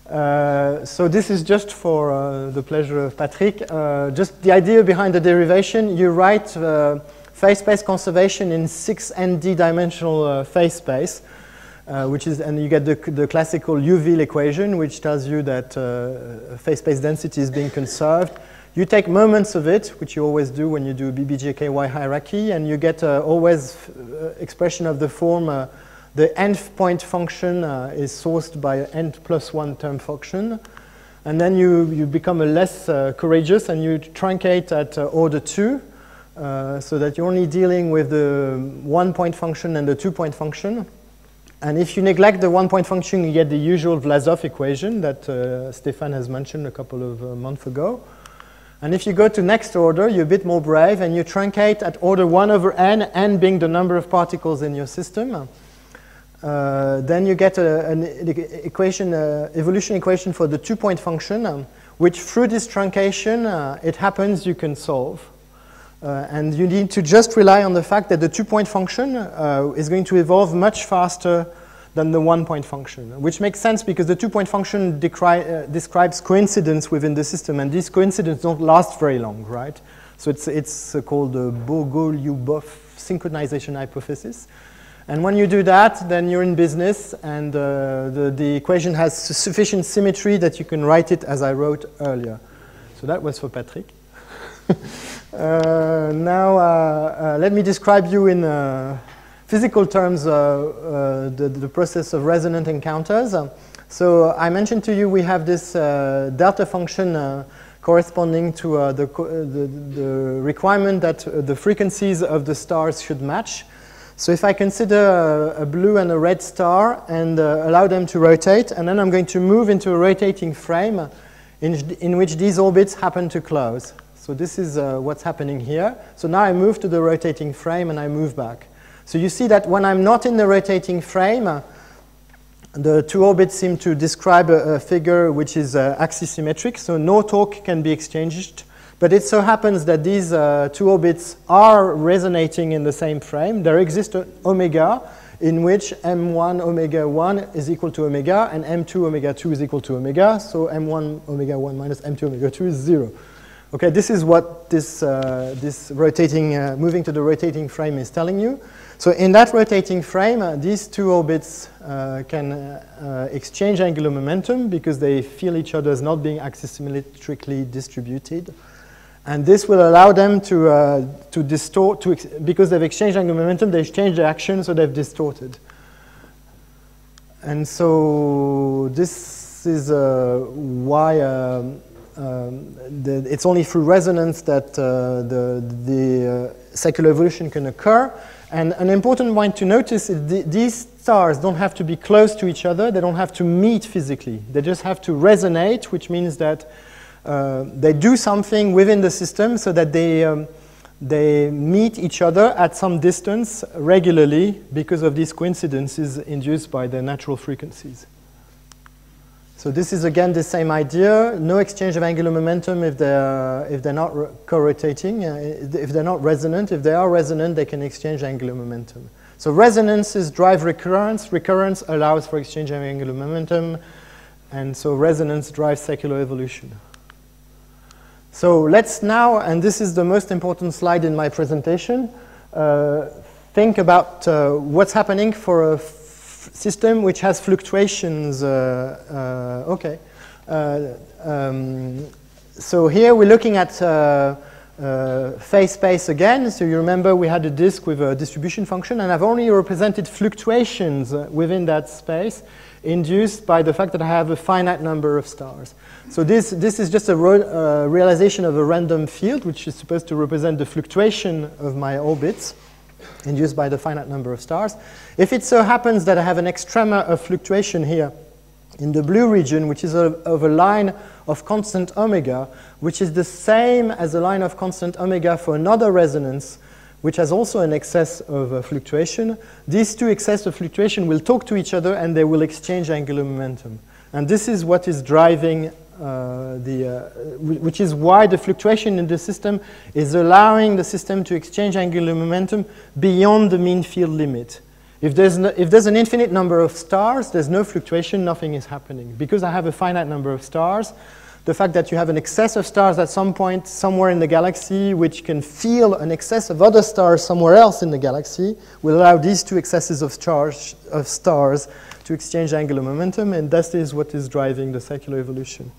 Uh, so this is just for uh, the pleasure of Patrick. Uh, just the idea behind the derivation, you write uh, phase space conservation in 6 nd dimensional uh, phase space, which is, and you get the, the classical Liouville equation, which tells you that phase space density is being conserved. You take moments of it, which you always do when you do BBGKY hierarchy, and you get always expression of the form the nth point function uh, is sourced by n plus one term function. And then you, you become a less uh, courageous and you truncate at uh, order two uh, so that you're only dealing with the one point function and the two point function. And if you neglect the one point function, you get the usual Vlasov equation that uh, Stefan has mentioned a couple of uh, months ago. And if you go to next order, you're a bit more brave and you truncate at order 1 over n, n being the number of particles in your system. Uh, then you get a, an equation, uh, evolution equation for the two-point function, um, which through this truncation, uh, it happens you can solve. Uh, and you need to just rely on the fact that the two-point function uh, is going to evolve much faster than the one-point function, which makes sense because the two-point function describes coincidence within the system, and these coincidences don't last very long, right? So it's, it's called the Bogoliubov synchronization hypothesis. And when you do that, then you're in business, and uh, the, the equation has sufficient symmetry that you can write it as I wrote earlier. So that was for Patrick. uh, now, uh, uh, let me describe you in physical terms the, the, process of resonant encounters. so I mentioned to you we have this delta function corresponding to uh, the, the, the, requirement that uh, the frequencies of the stars should match. So if I consider a, blue and a red star and allow them to rotate, and then I'm going to move into a rotating frame in, in which these orbits happen to close. So this is uh, what's happening here. So now I move to the rotating frame and I move back. So you see that when I'm not in the rotating frame, uh, the two orbits seem to describe a, a figure which is uh, axisymmetric, so no torque can be exchanged. But it so happens that these uh, two orbits are resonating in the same frame. There exists an omega in which m1 omega 1 is equal to omega and m2 omega 2 is equal to omega. So m1 omega 1 minus m2 omega 2 is 0. Okay, this is what this, uh, this rotating, uh, moving to the rotating frame is telling you. So in that rotating frame, uh, these two orbits uh, can uh, exchange angular momentum because they feel each other as not being axisymmetrically distributed. And this will allow them to, uh, to distort, to because they've exchanged angular momentum, they exchange their action, so they've distorted. And so this is why um, um, the, it's only through resonance that uh, the, the secular evolution can occur. And an important point to notice is th these stars don't have to be close to each other. They don't have to meet physically. They just have to resonate, which means that uh, they do something within the system so that they, um, they meet each other at some distance regularly because of these coincidences induced by the natural frequencies. So this is again the same idea, no exchange of angular momentum if they're, if they're not co-rotating, uh, if they're not resonant. If they are resonant, they can exchange angular momentum. So resonances drive recurrence, recurrence allows for exchange of angular momentum, and so resonance drives secular evolution. So let's now, and this is the most important slide in my presentation, uh, think about uh, what's happening for a system which has fluctuations. Uh, uh, okay. Uh, um, so here we're looking at phase space again. So you remember we had a disk with a distribution function, and I've only represented fluctuations within that space induced by the fact that I have a finite number of stars. So this, this is just a uh, realization of a random field, which is supposed to represent the fluctuation of my orbits induced by the finite number of stars. If it so happens that I have an extrema of fluctuation here in the blue region, which is a, of a line of constant omega, which is the same as a line of constant omega for another resonance, which has also an excess of uh, fluctuation. These two excess of fluctuation will talk to each other and they will exchange angular momentum. And this is what is driving uh, the, uh, which is why the fluctuation in the system is allowing the system to exchange angular momentum beyond the mean field limit. If there's, no, if there's an infinite number of stars, there's no fluctuation, nothing is happening. Because I have a finite number of stars, the fact that you have an excess of stars at some point somewhere in the galaxy, which can feel an excess of other stars somewhere else in the galaxy, will allow these two excesses of, charge, of stars to exchange angular momentum, and that is what is driving the secular evolution.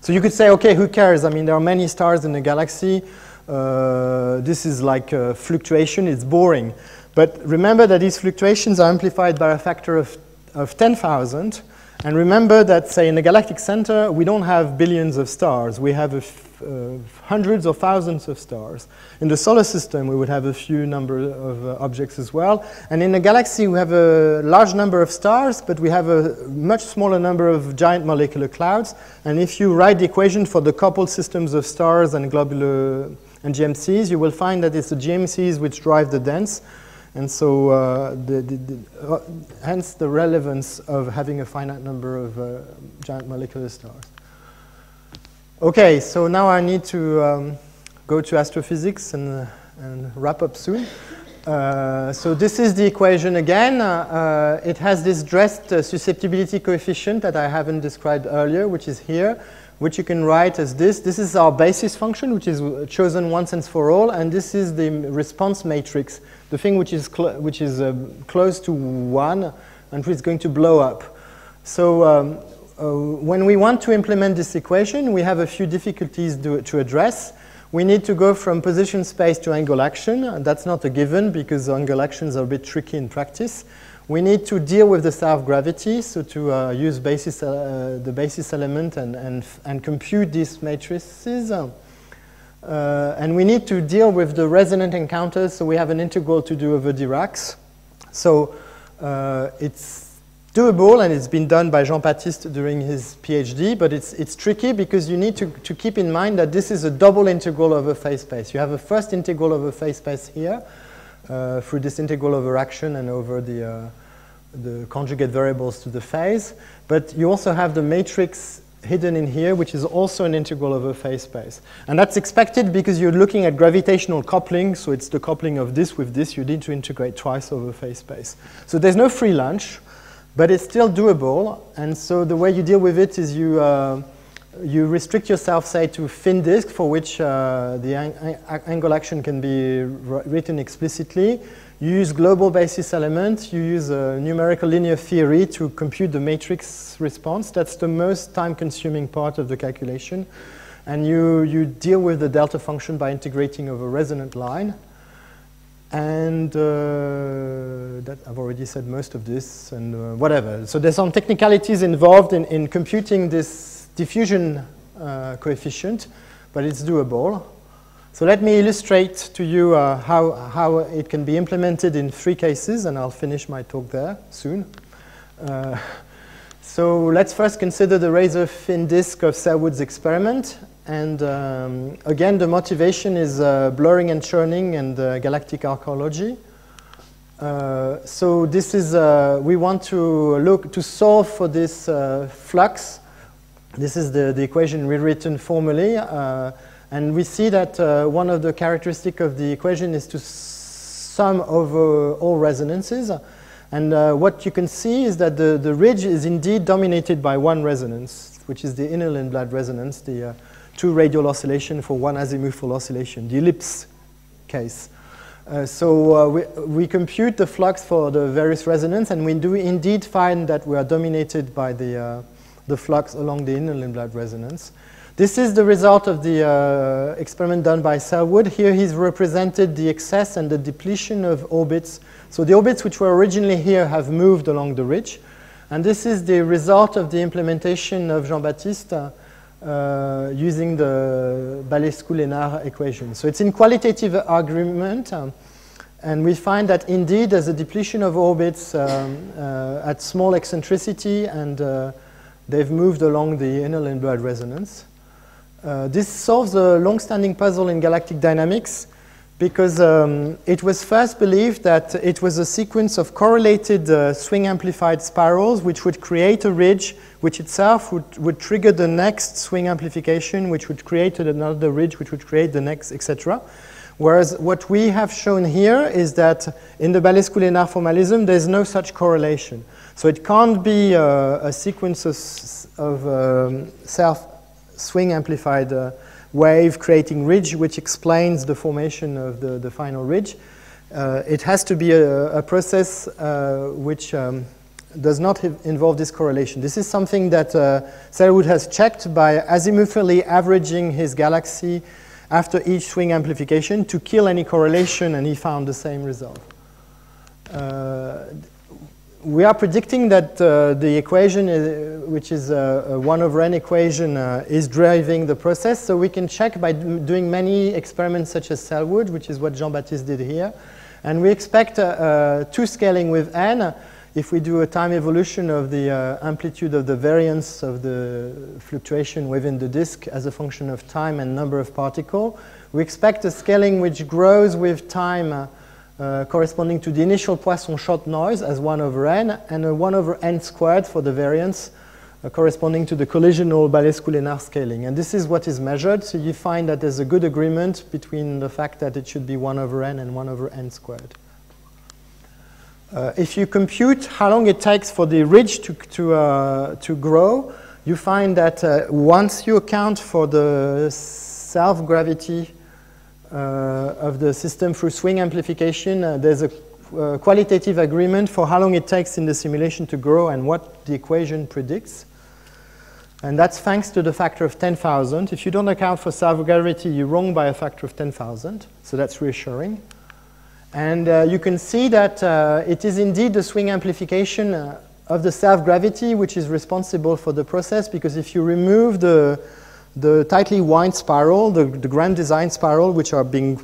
So you could say, okay, who cares? I mean, there are many stars in the galaxy. Uh, this is like a fluctuation, it's boring. But remember that these fluctuations are amplified by a factor of, of 10,000. And remember that, say, in the galactic center, we don't have billions of stars. We have uh, hundreds or thousands of stars. In the solar system, we would have a few number of uh, objects as well. And in the galaxy, we have a large number of stars, but we have a much smaller number of giant molecular clouds. And if you write the equation for the coupled systems of stars and globular and GMCs, you will find that it's the GMCs which drive the dense. And so, uh, the, the, the, uh, hence the relevance of having a finite number of uh, giant molecular stars. Okay, so now I need to um, go to astrophysics and, uh, and wrap up soon. Uh, so this is the equation again. Uh, uh it has this dressed uh, susceptibility coefficient that I haven't described earlier, which is here, which you can write as this. This is our basis function, which is chosen once and for all, and this is the response matrix, the thing which is, which is uh, close to 1 and which is going to blow up. So um, uh, when we want to implement this equation, we have a few difficulties to, to address. We need to go from position space to angle action. And that's not a given because angle actions are a bit tricky in practice. We need to deal with the self-gravity, so to uh, use basis, uh, the basis element and, and, and compute these matrices. Uh, and we need to deal with the resonant encounters, so we have an integral to do over Diracs. So uh, it's doable, and it's been done by Jean-Baptiste during his PhD, but it's, it's tricky because you need to, to keep in mind that this is a double integral over phase space. You have a first integral over phase space here, uh, through this integral over action and over the, uh, the conjugate variables to the phase. But you also have the matrix hidden in here, which is also an integral over phase space. And that's expected because you're looking at gravitational coupling, so it's the coupling of this with this. You need to integrate twice over phase space. So there's no free lunch, but it's still doable. And so the way you deal with it is you, uh, you restrict yourself, say, to thin disk, for which uh, the ang angle action can be written explicitly. You use global basis elements. You use a numerical linear theory to compute the matrix response. That's the most time-consuming part of the calculation. And you, you deal with the delta function by integrating over a resonant line. And uh, that I've already said most of this and uh, whatever. So there's some technicalities involved in, in computing this diffusion uh, coefficient, but it's doable. So let me illustrate to you uh, how, how it can be implemented in three cases, and I'll finish my talk there soon. Uh, so let's first consider the razor thin disk of Sellwood's experiment. And um, again, the motivation is uh, blurring and churning and uh, galactic archaeology. Uh, so this is, uh, we want to look, to solve for this flux. This is the, the equation rewritten formally. And we see that uh, one of the characteristics of the equation is to sum over all resonances. And uh, what you can see is that the, the ridge is indeed dominated by one resonance, which is the inner Lindblad resonance, the uh, two radial oscillation for one azimuthal oscillation, the ellipse case. Uh, so uh, we, we compute the flux for the various resonance, and we do indeed find that we are dominated by the, uh, the flux along the inner Lindblad resonance. This is the result of the uh, experiment done by Sellwood. Here he's represented the excess and the depletion of orbits. So the orbits which were originally here have moved along the ridge. And this is the result of the implementation of Jean-Baptiste uh, using the Balescu-Lenard equation. So it's in qualitative argument. Um, and we find that indeed there's a depletion of orbits um, uh, at small eccentricity and uh, they've moved along the inner Lindblad resonance. Uh, this solves a long-standing puzzle in galactic dynamics because um, it was first believed that it was a sequence of correlated uh, swing amplified spirals which would create a ridge which itself would, would trigger the next swing amplification which would create another ridge which would create the next etc. Whereas what we have shown here is that in the Balescu-Lenard formalism there's no such correlation. So it can't be uh, a sequence of, of um, self swing amplified uh, wave creating ridge, which explains the formation of the, the final ridge. Uh, it has to be a, a process uh, which um, does not involve this correlation. This is something that uh, Sellwood has checked by azimuthally averaging his galaxy after each swing amplification to kill any correlation, and he found the same result. Uh, we are predicting that uh, the equation, is, which is a, a, 1 over n equation, uh, is driving the process. So we can check by doing many experiments such as Sellwood, which is what Jean-Baptiste did here. And we expect uh, uh two scaling with n if we do a time evolution of the uh, amplitude of the variance of the fluctuation within the disk as a function of time and number of particle. We expect a scaling which grows with time uh, corresponding to the initial Poisson shot noise as 1 over n, and a 1 over n squared for the variance uh, corresponding to the collisional Balescu-Lenard scaling. And this is what is measured, so you find that there's a good agreement between the fact that it should be 1 over n and 1 over n squared. Uh, if you compute how long it takes for the ridge to, to, uh, to grow, you find that uh, once you account for the self-gravity of the system through swing amplification, uh, there's a uh, qualitative agreement for how long it takes in the simulation to grow and what the equation predicts. And that's thanks to the factor of 10,000. If you don't account for self-gravity, you're wrong by a factor of 10,000. So that's reassuring. And uh, you can see that uh, it is indeed the swing amplification uh, of the self-gravity which is responsible for the process because if you remove the, the tightly wound spiral, the, the grand design spiral, which are being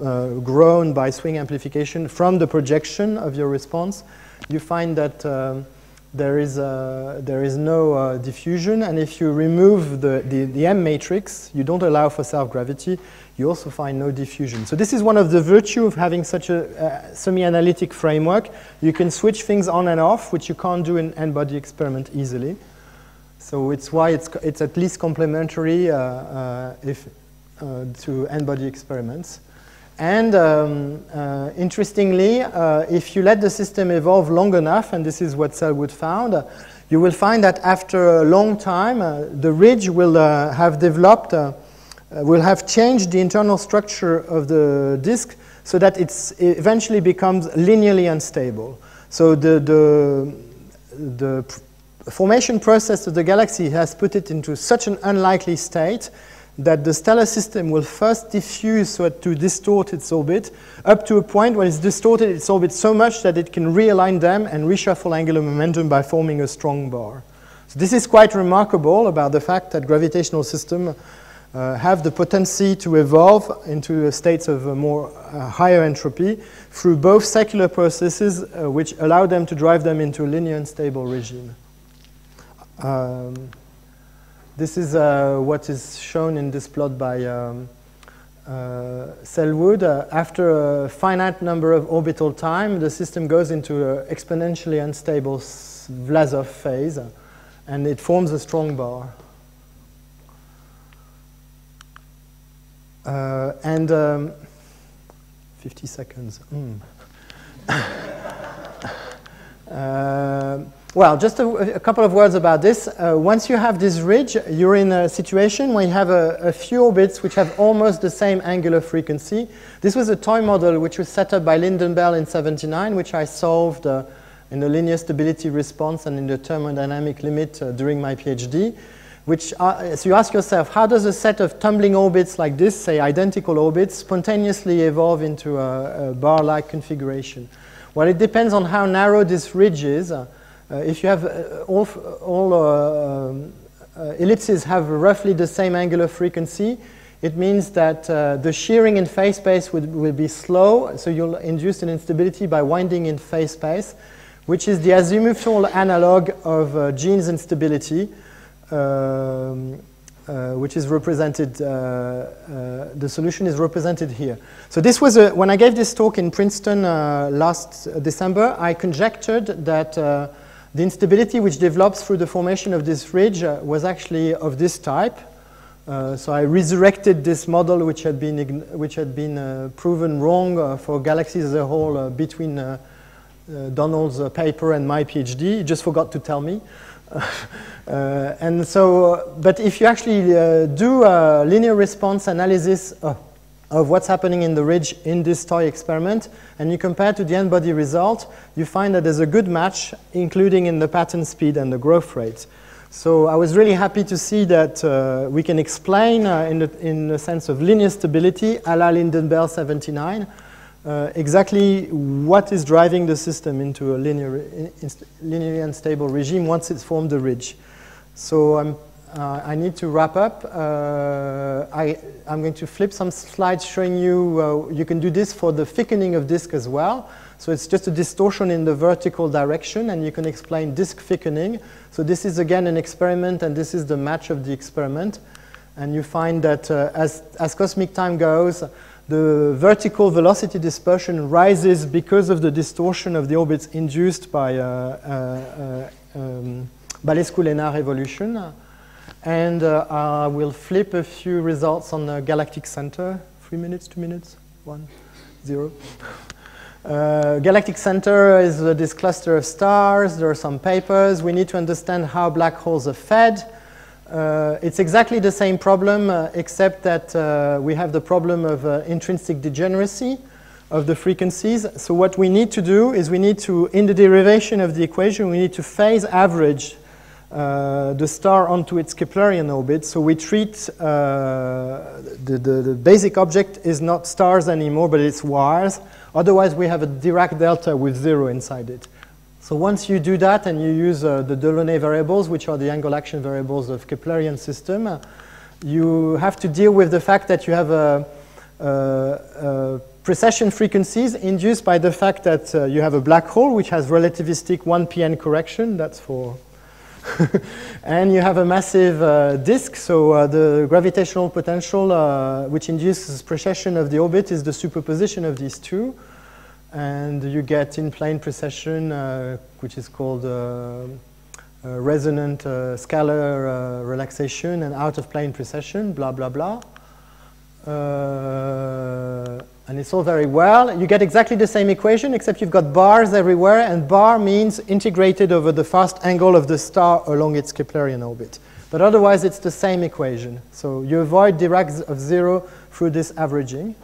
uh, grown by swing amplification from the projection of your response, you find that um, there is, uh, there is no uh, diffusion. And if you remove the, the, the, M matrix, you don't allow for self-gravity, you also find no diffusion. So this is one of the virtue of having such a semi-analytic framework. You can switch things on and off, which you can't do in n-body experiment easily. So it's why it's, it's at least complementary uh, uh, if, uh, to n-body experiments. And um, uh, interestingly, if you let the system evolve long enough, and this is what Sellwood found, you will find that after a long time, the ridge will have developed, uh, will have changed the internal structure of the disk so that it eventually becomes linearly unstable. So the, the, the formation process of the galaxy has put it into such an unlikely state that the stellar system will first diffuse so to distort its orbit up to a point where it's distorted its orbit so much that it can realign them and reshuffle angular momentum by forming a strong bar. So this is quite remarkable about the fact that gravitational systems uh, have the potency to evolve into states of more uh, higher entropy through both secular processes uh, which allow them to drive them into a linear and stable regime. Um, this is uh, what is shown in this plot by um, uh, Sellwood. Uh, after a finite number of orbital time, the system goes into an exponentially unstable Vlasov phase, and it forms a strong bar. Uh, and um, 50 seconds. Mm. uh, well, just a, a, couple of words about this. Uh, once you have this ridge, you're in a situation where you have a, a, few orbits which have almost the same angular frequency. This was a toy model which was set up by Lynden-Bell in 79, which I solved uh, in the linear stability response and in the thermodynamic limit uh, during my PhD. Which are, so you ask yourself, how does a set of tumbling orbits like this, say identical orbits, spontaneously evolve into a, a bar-like configuration? Well, it depends on how narrow this ridge is. Uh, if you have uh, all, all uh, um, ellipses have roughly the same angular frequency, it means that uh, the shearing in phase space would, will be slow, so you'll induce an instability by winding in phase space, which is the azimuthal analog of uh, Jeans instability, um, uh, which is represented, the solution is represented here. So this was, a, when I gave this talk in Princeton last December, I conjectured that the instability which develops through the formation of this ridge uh, was actually of this type. Uh, so I resurrected this model which had been, which had been uh, proven wrong uh, for galaxies as a whole uh, between uh, Donald's paper and my PhD. He just forgot to tell me. and so, but if you actually do a linear response analysis, of what's happening in the ridge in this toy experiment, and you compare to the n-body result, you find that there's a good match, including in the pattern speed and the growth rate. So I was really happy to see that uh, we can explain uh, in, the, in the sense of linear stability, a la Lynden-Bell 79, uh, exactly what is driving the system into a linear, in, linearly unstable regime once it's formed the ridge. So I'm uh, I need to wrap up. Uh, I, am going to flip some slides showing you, uh, you can do this for the thickening of disk as well. So it's just a distortion in the vertical direction and you can explain disk thickening. So this is again an experiment and this is the match of the experiment. And you find that uh, as, as cosmic time goes, the vertical velocity dispersion rises because of the distortion of the orbits induced by uh, uh, um, Balescu-Lenard evolution. And uh, I will flip a few results on the galactic center. Three minutes, two minutes, one, zero. Uh, galactic center is uh, this cluster of stars. There are some papers. We need to understand how black holes are fed. Uh, it's exactly the same problem, uh, except that uh, we have the problem of intrinsic degeneracy of the frequencies. So what we need to do is we need to, in the derivation of the equation, we need to phase average uh, the star onto its Keplerian orbit. So we treat uh, the, the, the, basic object is not stars anymore, but it's wires. Otherwise, we have a Dirac delta with zero inside it. So once you do that and you use uh, the Delaunay variables, which are the angle action variables of Keplerian system, you have to deal with the fact that you have a, a, a precession frequencies induced by the fact that uh, you have a black hole which has relativistic 1pn correction, that's for and you have a massive uh, disk, so uh, the gravitational potential uh, which induces precession of the orbit is the superposition of these two and you get in plane precession, uh, which is called uh, uh, resonant scalar relaxation and out of plane precession, blah, blah, blah. And it's all very well. You get exactly the same equation, except you've got bars everywhere, and bar means integrated over the fast angle of the star along its Keplerian orbit. But otherwise, it's the same equation. So you avoid Dirac of zero through this averaging.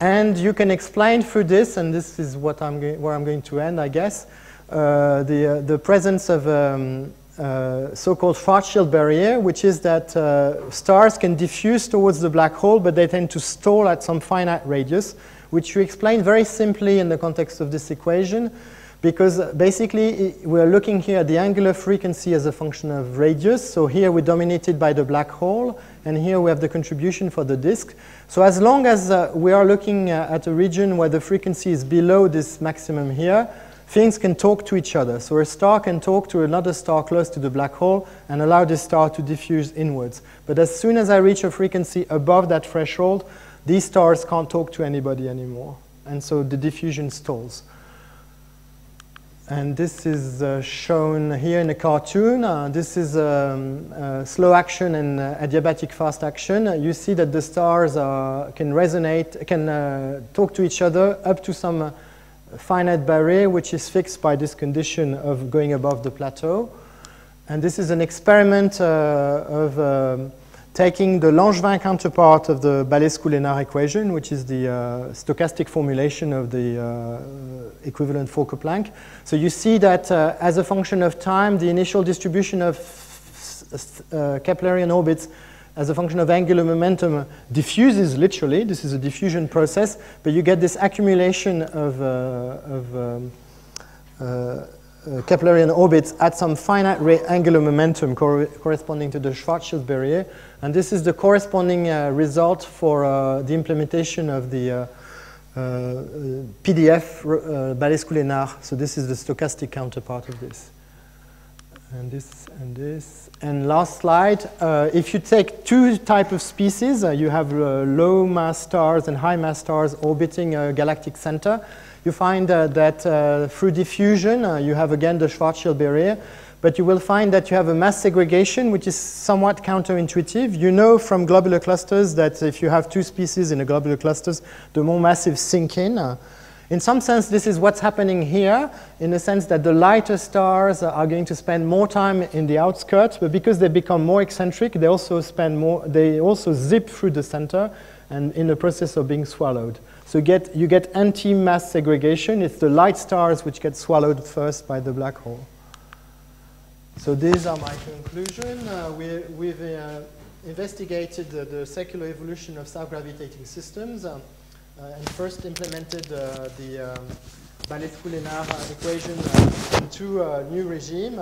And you can explain through this, and this is what I'm where I'm going to end, I guess, uh, the, uh, the presence of um, uh, so-called Schwarzschild barrier, which is that uh, stars can diffuse towards the black hole, but they tend to stall at some finite radius, which you explain very simply in the context of this equation, because basically we're looking here at the angular frequency as a function of radius. So here we're dominated by the black hole, and here we have the contribution for the disk. So as long as uh, we are looking uh, at a region where the frequency is below this maximum here, things can talk to each other. So a star can talk to another star close to the black hole and allow this star to diffuse inwards. But as soon as I reach a frequency above that threshold, these stars can't talk to anybody anymore. And so the diffusion stalls. And this is uh, shown here in a cartoon. Uh, this is um, uh, slow action and uh, adiabatic fast action. you see that the stars can resonate, can uh, talk to each other up to some uh, finite barrier, which is fixed by this condition of going above the plateau. And this is an experiment of um, taking the Langevin counterpart of the Balescu-Lenard equation, which is the uh, stochastic formulation of the uh, equivalent Fokker-Planck. So you see that uh, as a function of time, the initial distribution of uh, Keplerian orbits as a function of angular momentum diffuses literally. This is a diffusion process, but you get this accumulation of, uh, of um, uh, uh, Keplerian orbits at some finite angular momentum cor corresponding to the Schwarzschild barrier. And this is the corresponding uh, result for uh, the implementation of the uh, uh, PDF uh, Balescu-Lenard. So this is the stochastic counterpart of this. And this and this. And last slide, if you take two type of species, you have low mass stars and high mass stars orbiting a galactic center you find uh, that uh, through diffusion, uh, you have again the Schwarzschild barrier, but you will find that you have a mass segregation, which is somewhat counterintuitive. You know from globular clusters that if you have two species in a globular clusters, the more massive sink in. In some sense, this is what's happening here, in the sense that the lighter stars are going to spend more time in the outskirts, but because they become more eccentric, they also spend more, they also zip through the center and in the process of being swallowed. So get, you get anti-mass segregation. It's the light stars which get swallowed first by the black hole. So these are my conclusions. Uh, we, we've uh, investigated the, the, secular evolution of self-gravitating systems uh and first implemented uh, the um, Balescu-Lenard equation uh, in two new regimes,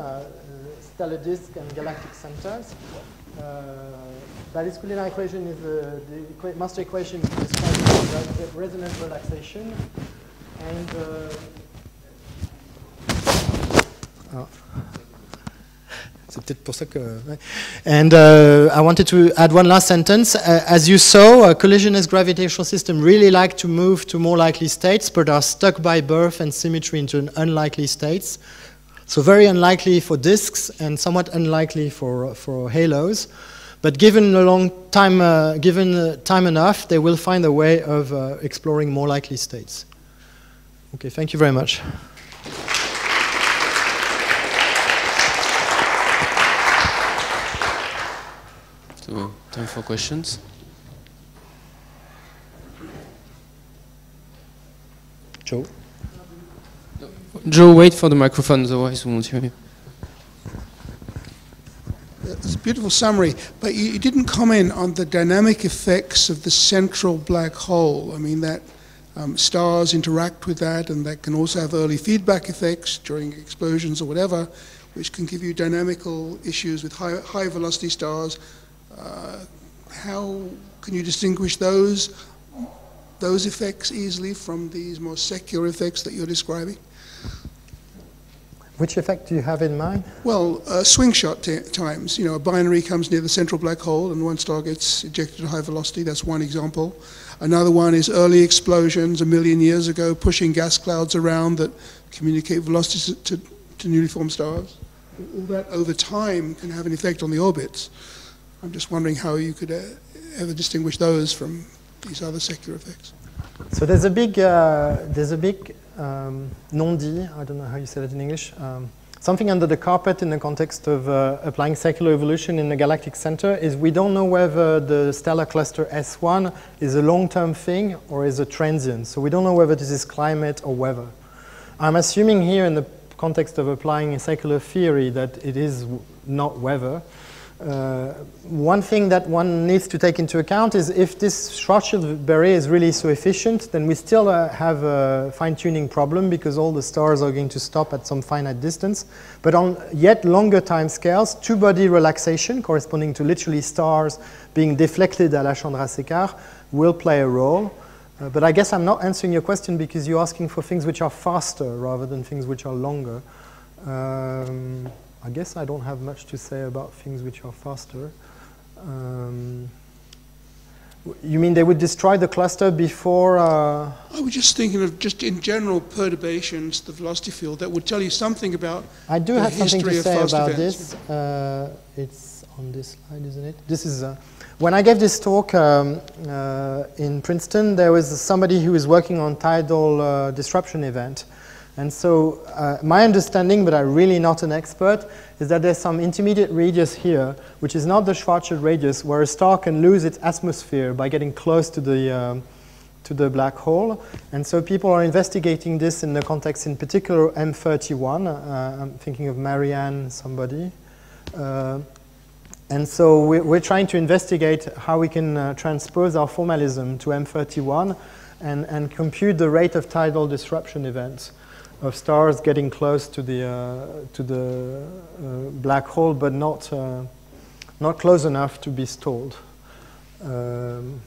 stellar disk and galactic centers. Balescu-Lenard equation is uh, the equa master equation describes resonant relaxation and uh, oh. And uh, I wanted to add one last sentence. Uh, as you saw, a collisionless gravitational system really like to move to more likely states, but are stuck by birth and symmetry into unlikely states. So very unlikely for disks and somewhat unlikely for, for halos. But given a long time, uh, given uh, time enough, they will find a way of uh, exploring more likely states. Okay, thank you very much. Time for questions. Joe? Joe, wait for the microphone, otherwise we won't hear you. It's a beautiful summary, but you, you didn't comment on the dynamic effects of the central black hole. I mean, that um, stars interact with that, and that can also have early feedback effects during explosions or whatever, which can give you dynamical issues with high, high velocity stars. Uh, how can you distinguish those, those effects easily from these more secular effects that you're describing? Which effect do you have in mind? Well, uh, swing shot times. You know, a binary comes near the central black hole and one star gets ejected at high velocity. That's one example. Another one is early explosions a million years ago, pushing gas clouds around that communicate velocities to, to newly formed stars. All that over time can have an effect on the orbits. I'm just wondering how you could uh, ever distinguish those from these other secular effects. So there's a big, uh, there's a big um, non-dit, I don't know how you say that in English, um, something under the carpet in the context of uh, applying secular evolution in the galactic center is we don't know whether the stellar cluster S1 is a long-term thing or is a transient. So we don't know whether this is climate or weather. I'm assuming here in the context of applying a secular theory that it is not weather. Uh, one thing that one needs to take into account is if this Schwarzschild barrier is really so efficient, then we still uh, have a fine-tuning problem because all the stars are going to stop at some finite distance. But on yet longer time scales, two-body relaxation, corresponding to literally stars being deflected à la Chandrasekhar, will play a role. Uh, but I guess I'm not answering your question because you're asking for things which are faster rather than things which are longer. Um, I guess I don't have much to say about things which are faster. Um, you mean they would destroy the cluster before? Uh, I was just thinking of just in general perturbations, the velocity field that would tell you something about. I do have something to say about events. this. Uh, it's on this slide, isn't it? This is uh, when I gave this talk um, uh, in Princeton. There was somebody who was working on tidal uh, disruption event, and so uh, my understanding, but I'm really not an expert, is that there's some intermediate radius here, which is not the Schwarzschild radius, where a star can lose its atmosphere by getting close to the, um, to the black hole. And so people are investigating this in the context, in particular, M31. Uh, I'm thinking of Marianne, somebody. Uh, and so we're, we're, trying to investigate how we can uh, transpose our formalism to M31 and, and compute the rate of tidal disruption events of stars getting close to the, uh, to the uh, black hole, but not, uh, not close enough to be stalled. Um,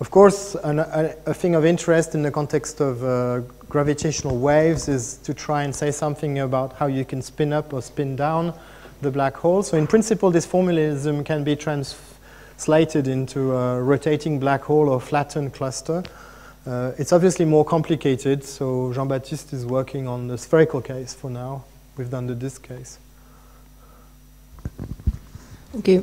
of course, an, a, a, thing of interest in the context of uh, gravitational waves is to try and say something about how you can spin up or spin down the black hole. So in principle, this formalism can be translated into a rotating black hole or flattened cluster. Uh, it's obviously more complicated, so Jean-Baptiste is working on the spherical case for now. We've done the disk case. Okay.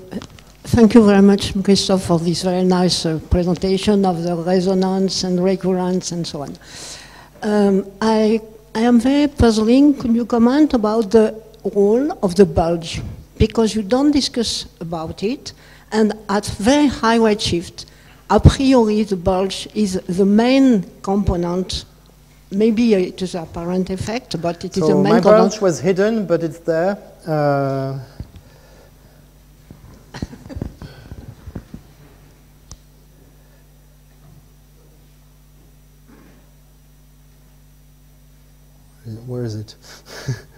Thank you very much, Christophe, for this very nice uh, presentation of the resonance and recurrence and so on. Um, I, I am very puzzling. Could you comment about the role of the bulge? Because you don't discuss about it, and at very high redshift, a priori the bulge is the main component. Maybe it is a apparent effect, but it so is the main my component. bulge was hidden, but it's there. Uh, where is it?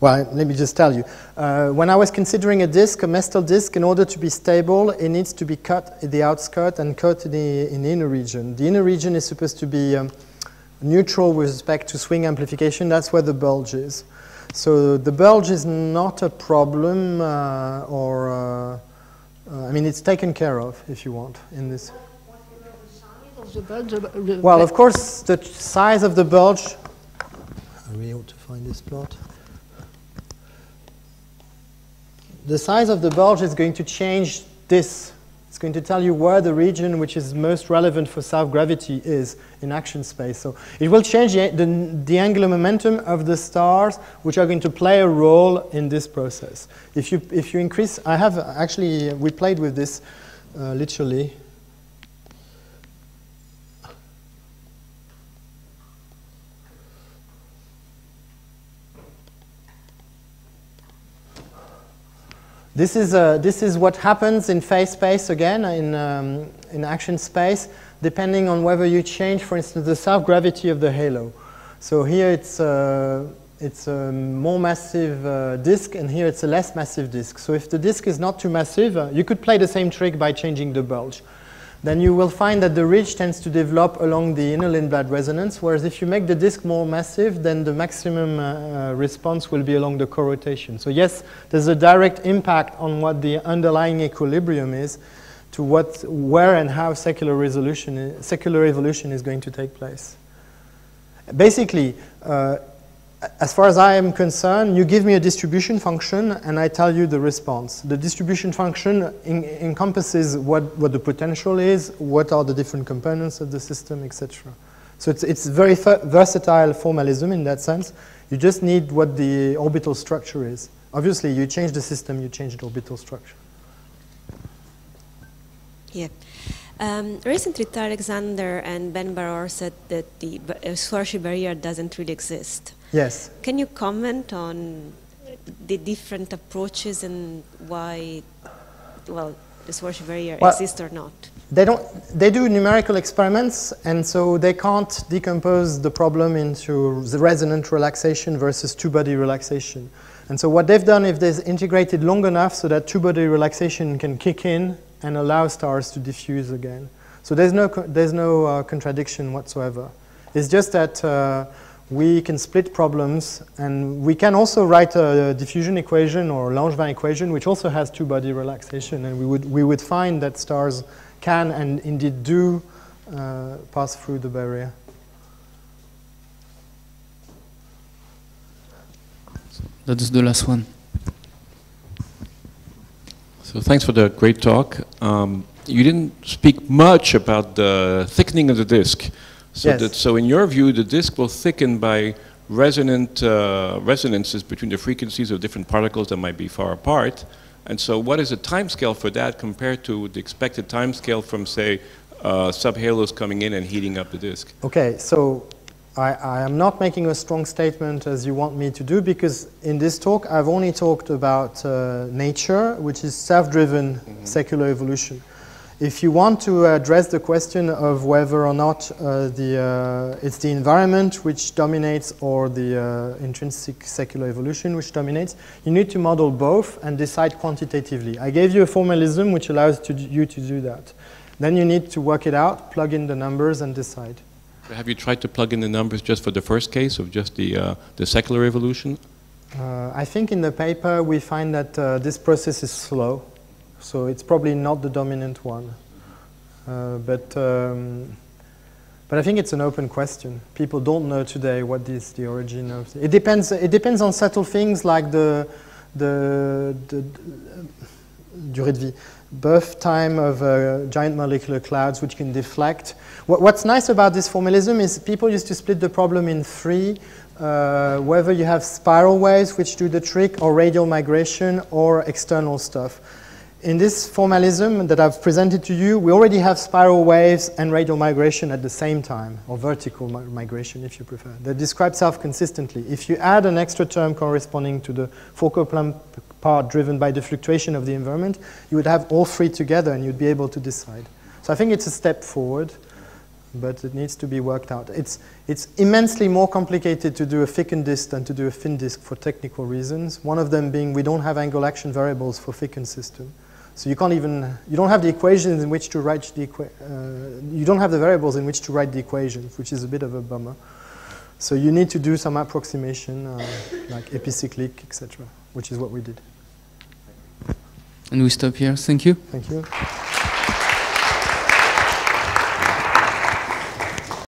Well, let me just tell you. Uh, when I was considering a disk, a Mestel disk, in order to be stable, it needs to be cut at the outskirt and cut in the, in the inner region. The inner region is supposed to be um, neutral with respect to swing amplification. That's where the bulge is. So the bulge is not a problem, uh, or uh, uh I mean, it's taken care of, if you want, in this. Well, of course, the size of the bulge. Are we able to find this plot? The size of the bulge is going to change this It's going to tell you where the region which is most relevant for self-gravity is in action space. So it will change the, the, the, angular momentum of the stars which are going to play a role in this process. If you, if you increase, I have actually, we played with this uh, literally. This is, uh, this is what happens in phase space again, in, um, in action space, depending on whether you change, for instance, the self-gravity of the halo. So here it's, uh, it's a more massive uh, disk, and here it's a less massive disk. So if the disk is not too massive, uh, you could play the same trick by changing the bulge then you will find that the ridge tends to develop along the inner Lindblad resonance, whereas if you make the disk more massive, then the maximum uh, uh, response will be along the co-rotation. So yes, there's a direct impact on what the underlying equilibrium is to what, where and how secular, resolution, secular evolution is going to take place. Basically, uh, as far as I am concerned, you give me a distribution function and I tell you the response. The distribution function encompasses what, what the potential is, what are the different components of the system, etc. So it's, it's very versatile formalism in that sense. You just need what the orbital structure is. Obviously, you change the system, you change the orbital structure. Yeah. Um, recently, Tal Alexander and Ben Bar-Or said that the uh, barrier doesn't really exist. Yes. Can you comment on the different approaches and why, well, the Schwarzschild barrier well, exists or not? They don't. They do numerical experiments, and so they can't decompose the problem into the resonant relaxation versus two-body relaxation. And so what they've done is they've integrated long enough so that two-body relaxation can kick in and allow stars to diffuse again. So there's no, there's no uh, contradiction whatsoever. It's just that uh, we can split problems and we can also write a diffusion equation or Langevin equation which also has two-body relaxation and we would, we would find that stars can and indeed do uh, pass through the barrier. That is the last one. So thanks for the great talk. Um, you didn't speak much about the thickening of the disk. So, yes. that, so in your view, the disk will thicken by resonant uh, resonances between the frequencies of different particles that might be far apart. And so what is the time scale for that compared to the expected time scale from, say, uh, subhalos coming in and heating up the disk? Okay, so I, I, am not making a strong statement as you want me to do because in this talk I've only talked about uh, nature, which is self-driven mm -hmm. secular evolution. If you want to address the question of whether or not uh, the, uh, it's the environment which dominates or the uh, intrinsic secular evolution which dominates, you need to model both and decide quantitatively. I gave you a formalism which allows to, you to do that. Then you need to work it out, plug in the numbers and decide. Have you tried to plug in the numbers just for the first case of just the, uh, the secular evolution? Uh, I think in the paper we find that uh, this process is slow, so it's probably not the dominant one. Uh, but, um, but I think it's an open question. People don't know today what is the origin of it. Depends, it depends on subtle things like the, the, the, the durée de vie birth time of uh, giant molecular clouds which can deflect. What, what's nice about this formalism is people used to split the problem in three, uh, whether you have spiral waves which do the trick or radial migration or external stuff. In this formalism that I've presented to you, we already have spiral waves and radial migration at the same time, or vertical migration if you prefer. They describe self-consistently. If you add an extra term corresponding to the Fokker-Planck part driven by the fluctuation of the environment, you would have all three together and you'd be able to decide. So I think it's a step forward, but it needs to be worked out. It's, it's immensely more complicated to do a thickened disk than to do a thin disk for technical reasons. One of them being we don't have angle action variables for thickened system. So you can't even, you don't have the equations in which to write the, uh, you don't have the variables in which to write the equations, which is a bit of a bummer. So you need to do some approximation, uh, like epicyclic, etc., which is what we did. And we stop here. Thank you. Thank you.